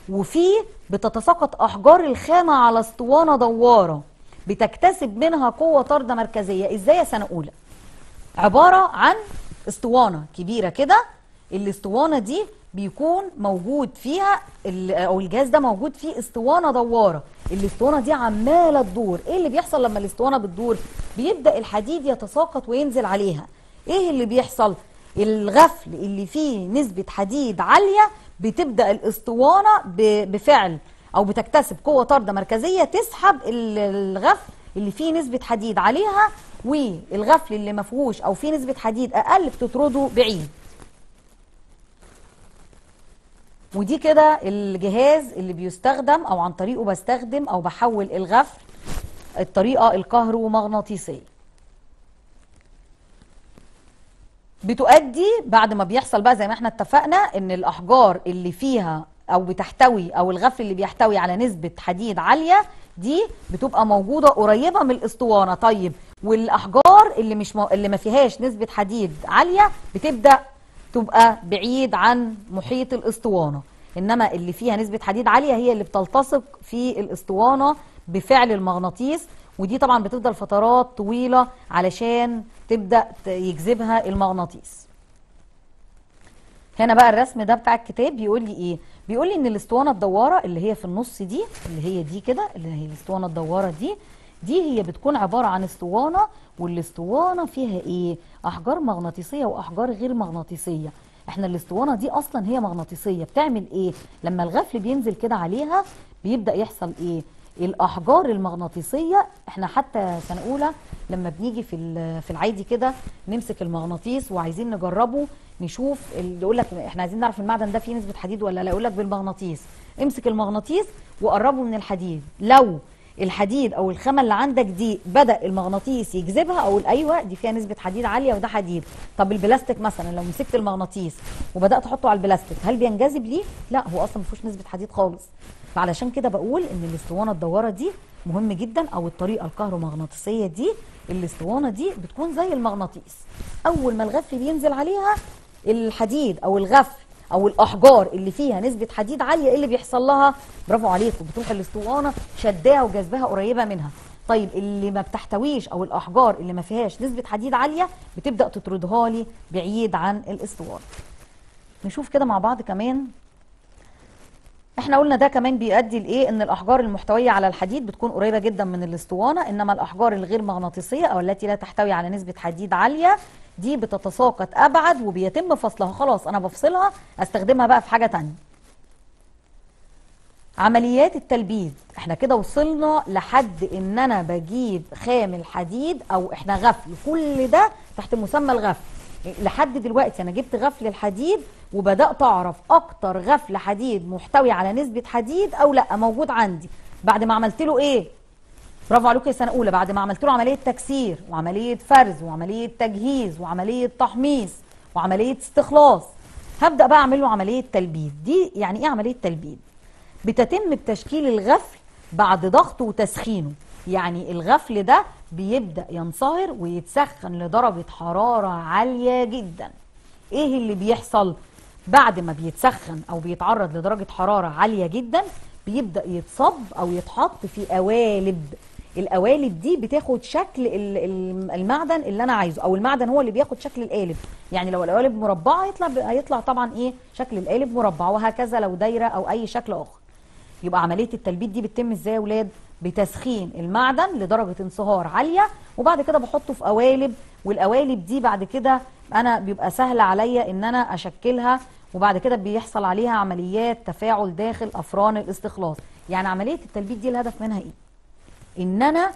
وفيه بتتساقط أحجار الخامة على أسطوانة دوارة. بتكتسب منها قوة طاردة مركزية. إزاي يا سنة أولى؟ عبارة عن اسطوانة كبيرة كده. الاسطوانة دي بيكون موجود فيها أو الجهاز ده موجود فيه اسطوانة دوارة. الاسطوانة دي عمالة تدور. إيه اللي بيحصل لما الاسطوانة بتدور؟ بيبدأ الحديد يتساقط وينزل عليها. إيه اللي بيحصل؟ الغفل اللي فيه نسبة حديد عالية بتبدأ الاسطوانة ب- بفعل. أو بتكتسب قوة طاردة مركزية تسحب ال- الغفل اللي فيه نسبة حديد عليها والغفل اللي ما فيهوش أو فيه نسبة حديد أقل بتطرده بعيد ودي كده الجهاز اللي بيستخدم أو عن طريقه بستخدم أو بحول الغفل الطريقة الكهرومغناطيسية. بتؤدي بعد ما بيحصل بقى زي ما إحنا اتفقنا إن الأحجار اللي فيها أو بتحتوي أو الغفل اللي بيحتوي على نسبة حديد عالية دي بتبقى موجودة قريبة من الأسطوانة. طيب والأحجار اللي مش مو... اللي ما فيهاش نسبة حديد عالية بتبدأ تبقى بعيد عن محيط الأسطوانة. إنما اللي فيها نسبة حديد عالية هي اللي بتلتصق في الأسطوانة بفعل المغناطيس ودي طبعا بتفضل فترات طويلة علشان تبدأ ت- يجذبها المغناطيس. هنا بقى الرسم ده بتاع الكتاب بيقول لي إيه؟ بيقول لي إن الأسطوانة الدوارة اللي هي في النص دي اللي هي دي كده اللي هي الأسطوانة الدوارة دي دي هي بتكون عبارة عن أسطوانة والأسطوانة فيها إيه؟ أحجار مغناطيسية وأحجار غير مغناطيسية. إحنا الأسطوانة دي أصلا هي مغناطيسية. بتعمل إيه؟ لما الغفل بينزل كده عليها بيبدأ يحصل إيه؟ الأحجار المغناطيسية إحنا حتى سنه اولى لما بنيجي في في العادي كده نمسك المغناطيس وعايزين نجربه نشوف اللي يقول لك إحنا عايزين نعرف المعدن ده فيه نسبة حديد ولا لأ يقول لك بالمغناطيس. امسك المغناطيس وقربه من الحديد. لو الحديد أو الخامة اللي عندك دي بدأ المغناطيس يجذبها أقول أيوه دي فيها نسبة حديد عالية وده حديد. طب البلاستيك مثلا لو مسكت المغناطيس وبدأت احطه على البلاستيك هل بينجذب ليه؟ لأ هو أصلا ما فيهوش نسبة حديد خالص. فعلشان كده بقول إن الاسطوانة الدوارة دي مهم جدا أو الطريقة الكهرومغناطيسية دي الاسطوانة دي بتكون زي المغناطيس. أول ما الغفل بينزل عليها الحديد أو الغفل أو الأحجار اللي فيها نسبة حديد عالية إيه اللي بيحصل لها؟ برافو عليكم بتروح الاسطوانة شداها وجذبها قريبة منها. طيب اللي ما بتحتويش أو الأحجار اللي ما فيهاش نسبة حديد عالية بتبدأ تطردها لي بعيد عن الاسطوانة. نشوف كده مع بعض كمان إحنا قلنا ده كمان بيؤدي لإيه؟ إن الأحجار المحتوية على الحديد بتكون قريبة جدا من الأسطوانة إنما الأحجار الغير مغناطيسية أو التي لا تحتوي على نسبة حديد عالية دي بتتساقط أبعد وبيتم فصلها. خلاص أنا بفصلها أستخدمها بقى في حاجة تانية. عمليات التلبيد. إحنا كده وصلنا لحد إن أنا بجيب خام الحديد أو إحنا غفل. كل ده تحت مسمى الغفل. لحد دلوقتي أنا جبت غفل الحديد وبدأت أعرف أكتر غفل حديد محتوي على نسبة حديد أو لأ موجود عندي. بعد ما عملت له إيه؟ برافو عليكم يا سنة أولى. بعد ما عملت له عملية تكسير وعملية فرز وعملية تجهيز وعملية تحميص وعملية استخلاص هبدأ بقى أعمل له عملية تلبيد دي يعني إيه عملية تلبيد بتتم بتشكيل الغفل بعد ضغطه وتسخينه. يعني الغفل ده بيبدأ ينصهر ويتسخن لدرجة حرارة عالية جدا. إيه اللي بيحصل بعد ما بيتسخن أو بيتعرض لدرجة حرارة عالية جدا؟ بيبدأ يتصب أو يتحط في قوالب. القوالب دي بتاخد شكل ال- ال- المعدن اللي أنا عايزه أو المعدن هو اللي بياخد شكل القالب. يعني لو القوالب مربعة هيطلع هيطلع طبعا إيه؟ شكل القالب مربع وهكذا لو دايرة أو أي شكل آخر. يبقى عملية التلبيد دي بتتم إزاي يا أولاد بتسخين المعدن لدرجة انصهار عالية وبعد كده بحطه في قوالب والقوالب دي بعد كده أنا بيبقى سهل عليا إن أنا أشكلها وبعد كده بيحصل عليها عمليات تفاعل داخل أفران الاستخلاص. يعني عملية التلبيد دي الهدف منها إيه؟ إن أنا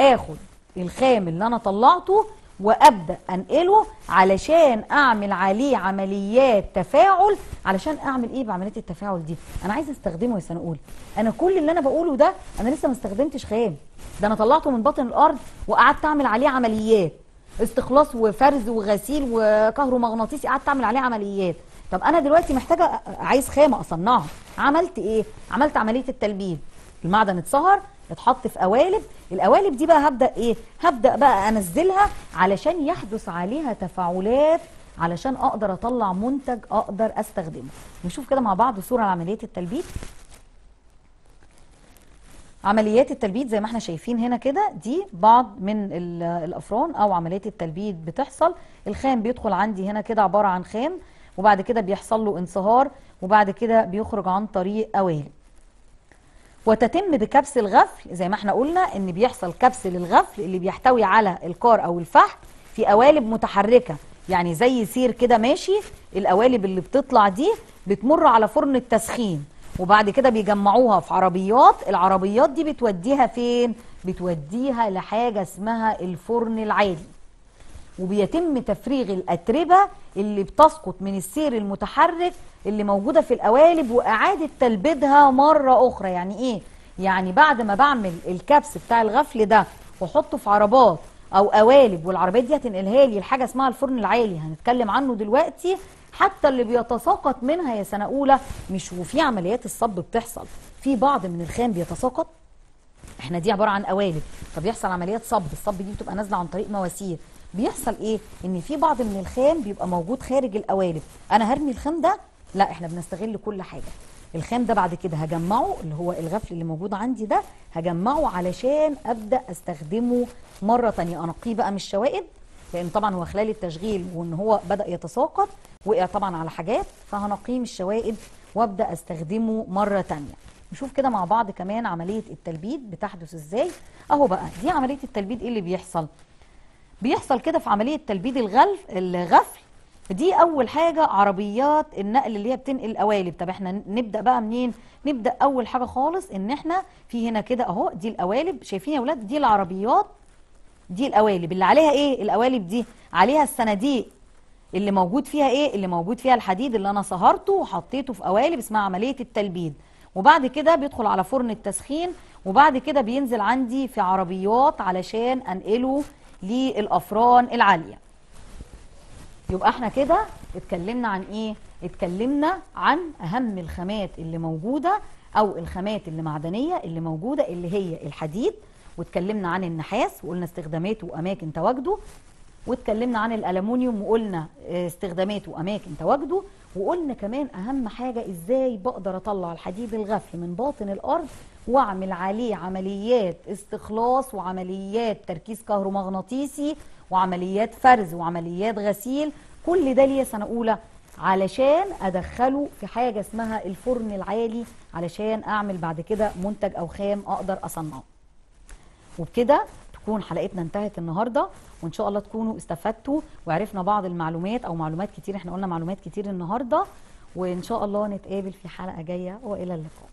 آخد الخام اللي أنا طلعته وأبدأ أنقله علشان أعمل عليه عمليات تفاعل. علشان أعمل إيه بعمليه التفاعل دي؟ أنا عايزه أستخدمه يا سنه اولى أنا كل اللي أنا بقوله ده أنا لسه ما استخدمتش خام. ده أنا طلعته من باطن الأرض وقعدت أعمل عليه عمليات. استخلاص وفرز وغسيل وكهرومغناطيسي قعدت أعمل عليه عمليات. طب أنا دلوقتي محتاجة عايز خامة أصنعها. عملت إيه؟ عملت عملية التلبيد المعدن اتسهر اتحط في قوالب. القوالب دي بقى هبدأ إيه؟ هبدأ بقى أنزلها علشان يحدث عليها تفاعلات علشان أقدر أطلع منتج أقدر أستخدمه. نشوف كده مع بعض صورة لعمليه التلبيد. عمليات التلبيد زي ما إحنا شايفين هنا كده دي بعض من ال- الأفران أو عمليات التلبيد بتحصل. الخام بيدخل عندي هنا كده عبارة عن خام وبعد كده بيحصل له انصهار وبعد كده بيخرج عن طريق قوالب. وتتم بكبس الغفل زي ما إحنا قلنا إن بيحصل كبس للغفل اللي بيحتوي على الكار أو الفحم في قوالب متحركة. يعني زي سير كده ماشي القوالب اللي بتطلع دي بتمر على فرن التسخين وبعد كده بيجمعوها في عربيات. العربيات دي بتوديها فين؟ بتوديها لحاجة اسمها الفرن العالي وبيتم تفريغ الأتربة اللي بتسقط من السير المتحرك اللي موجودة في القوالب وإعادة تلبيدها مرة أخرى. يعني إيه؟ يعني بعد ما بعمل الكبس بتاع الغفل ده وأحطه في عربات أو قوالب والعربيات دي هتنقلها لي لحاجة اسمها الفرن العالي هنتكلم عنه دلوقتي. حتى اللي بيتساقط منها يا سنة أولى مش وفي عمليات الصب بتحصل في بعض من الخام بيتساقط. إحنا دي عبارة عن قوالب فبيحصل عمليات صب الصب دي بتبقى نازلة عن طريق مواسير. بيحصل إيه؟ ان في بعض من الخام بيبقى موجود خارج القوالب. أنا هرمي الخام ده؟ لا إحنا بنستغل كل حاجة. الخام ده بعد كده هجمعه اللي هو الغفل اللي موجود عندي ده هجمعه علشان أبدأ أستخدمه مرة تانية. انقيه بقى من الشوائب لأن طبعا هو خلال التشغيل وإن هو بدأ يتساقط وقع طبعا على حاجات فهنقيه من الشوائب وأبدأ أستخدمه مرة تانية. نشوف كده مع بعض كمان عملية التلبيد بتحدث إزاي. أهو بقى دي عملية التلبيد إيه اللي بيحصل؟ بيحصل كده في عملية تلبيد الغلف الغفل دي أول حاجة عربيات النقل اللي هي بتنقل قوالب. طب إحنا نبدأ بقى منين؟ نبدأ أول حاجة خالص إن إحنا في هنا كده أهو دي القوالب. شايفين يا أولاد دي العربيات دي القوالب. اللي عليها إيه؟ القوالب دي. عليها الصناديق. اللي موجود فيها إيه؟ اللي موجود فيها الحديد اللي أنا صهرته وحطيته في قوالب اسمها عملية التلبيد. وبعد كده بيدخل على فرن التسخين وبعد كده بينزل عندي في عربيات علشان أنقله للأفران العالية. يبقى إحنا كده اتكلمنا عن إيه؟ اتكلمنا عن أهم الخامات اللي موجودة أو الخامات اللي معدنية اللي موجودة اللي هي الحديد واتكلمنا عن النحاس وقلنا استخداماته وأماكن تواجده واتكلمنا عن الالومنيوم وقلنا استخداماته وأماكن تواجده وقلنا كمان أهم حاجة إزاي بقدر أطلع الحديد الغفل من باطن الأرض واعمل عليه عمليات استخلاص وعمليات تركيز كهرومغناطيسي وعمليات فرز وعمليات غسيل كل ده ليه سنة أولى علشان أدخله في حاجة اسمها الفرن العالي علشان أعمل بعد كده منتج أو خام أقدر أصنعه. وبكده تكون حلقتنا انتهت النهارده وإن شاء الله تكونوا استفدتوا وعرفنا بعض المعلومات أو معلومات كتير إحنا قلنا معلومات كتير النهارده وإن شاء الله نتقابل في حلقة جاية وإلى اللقاء.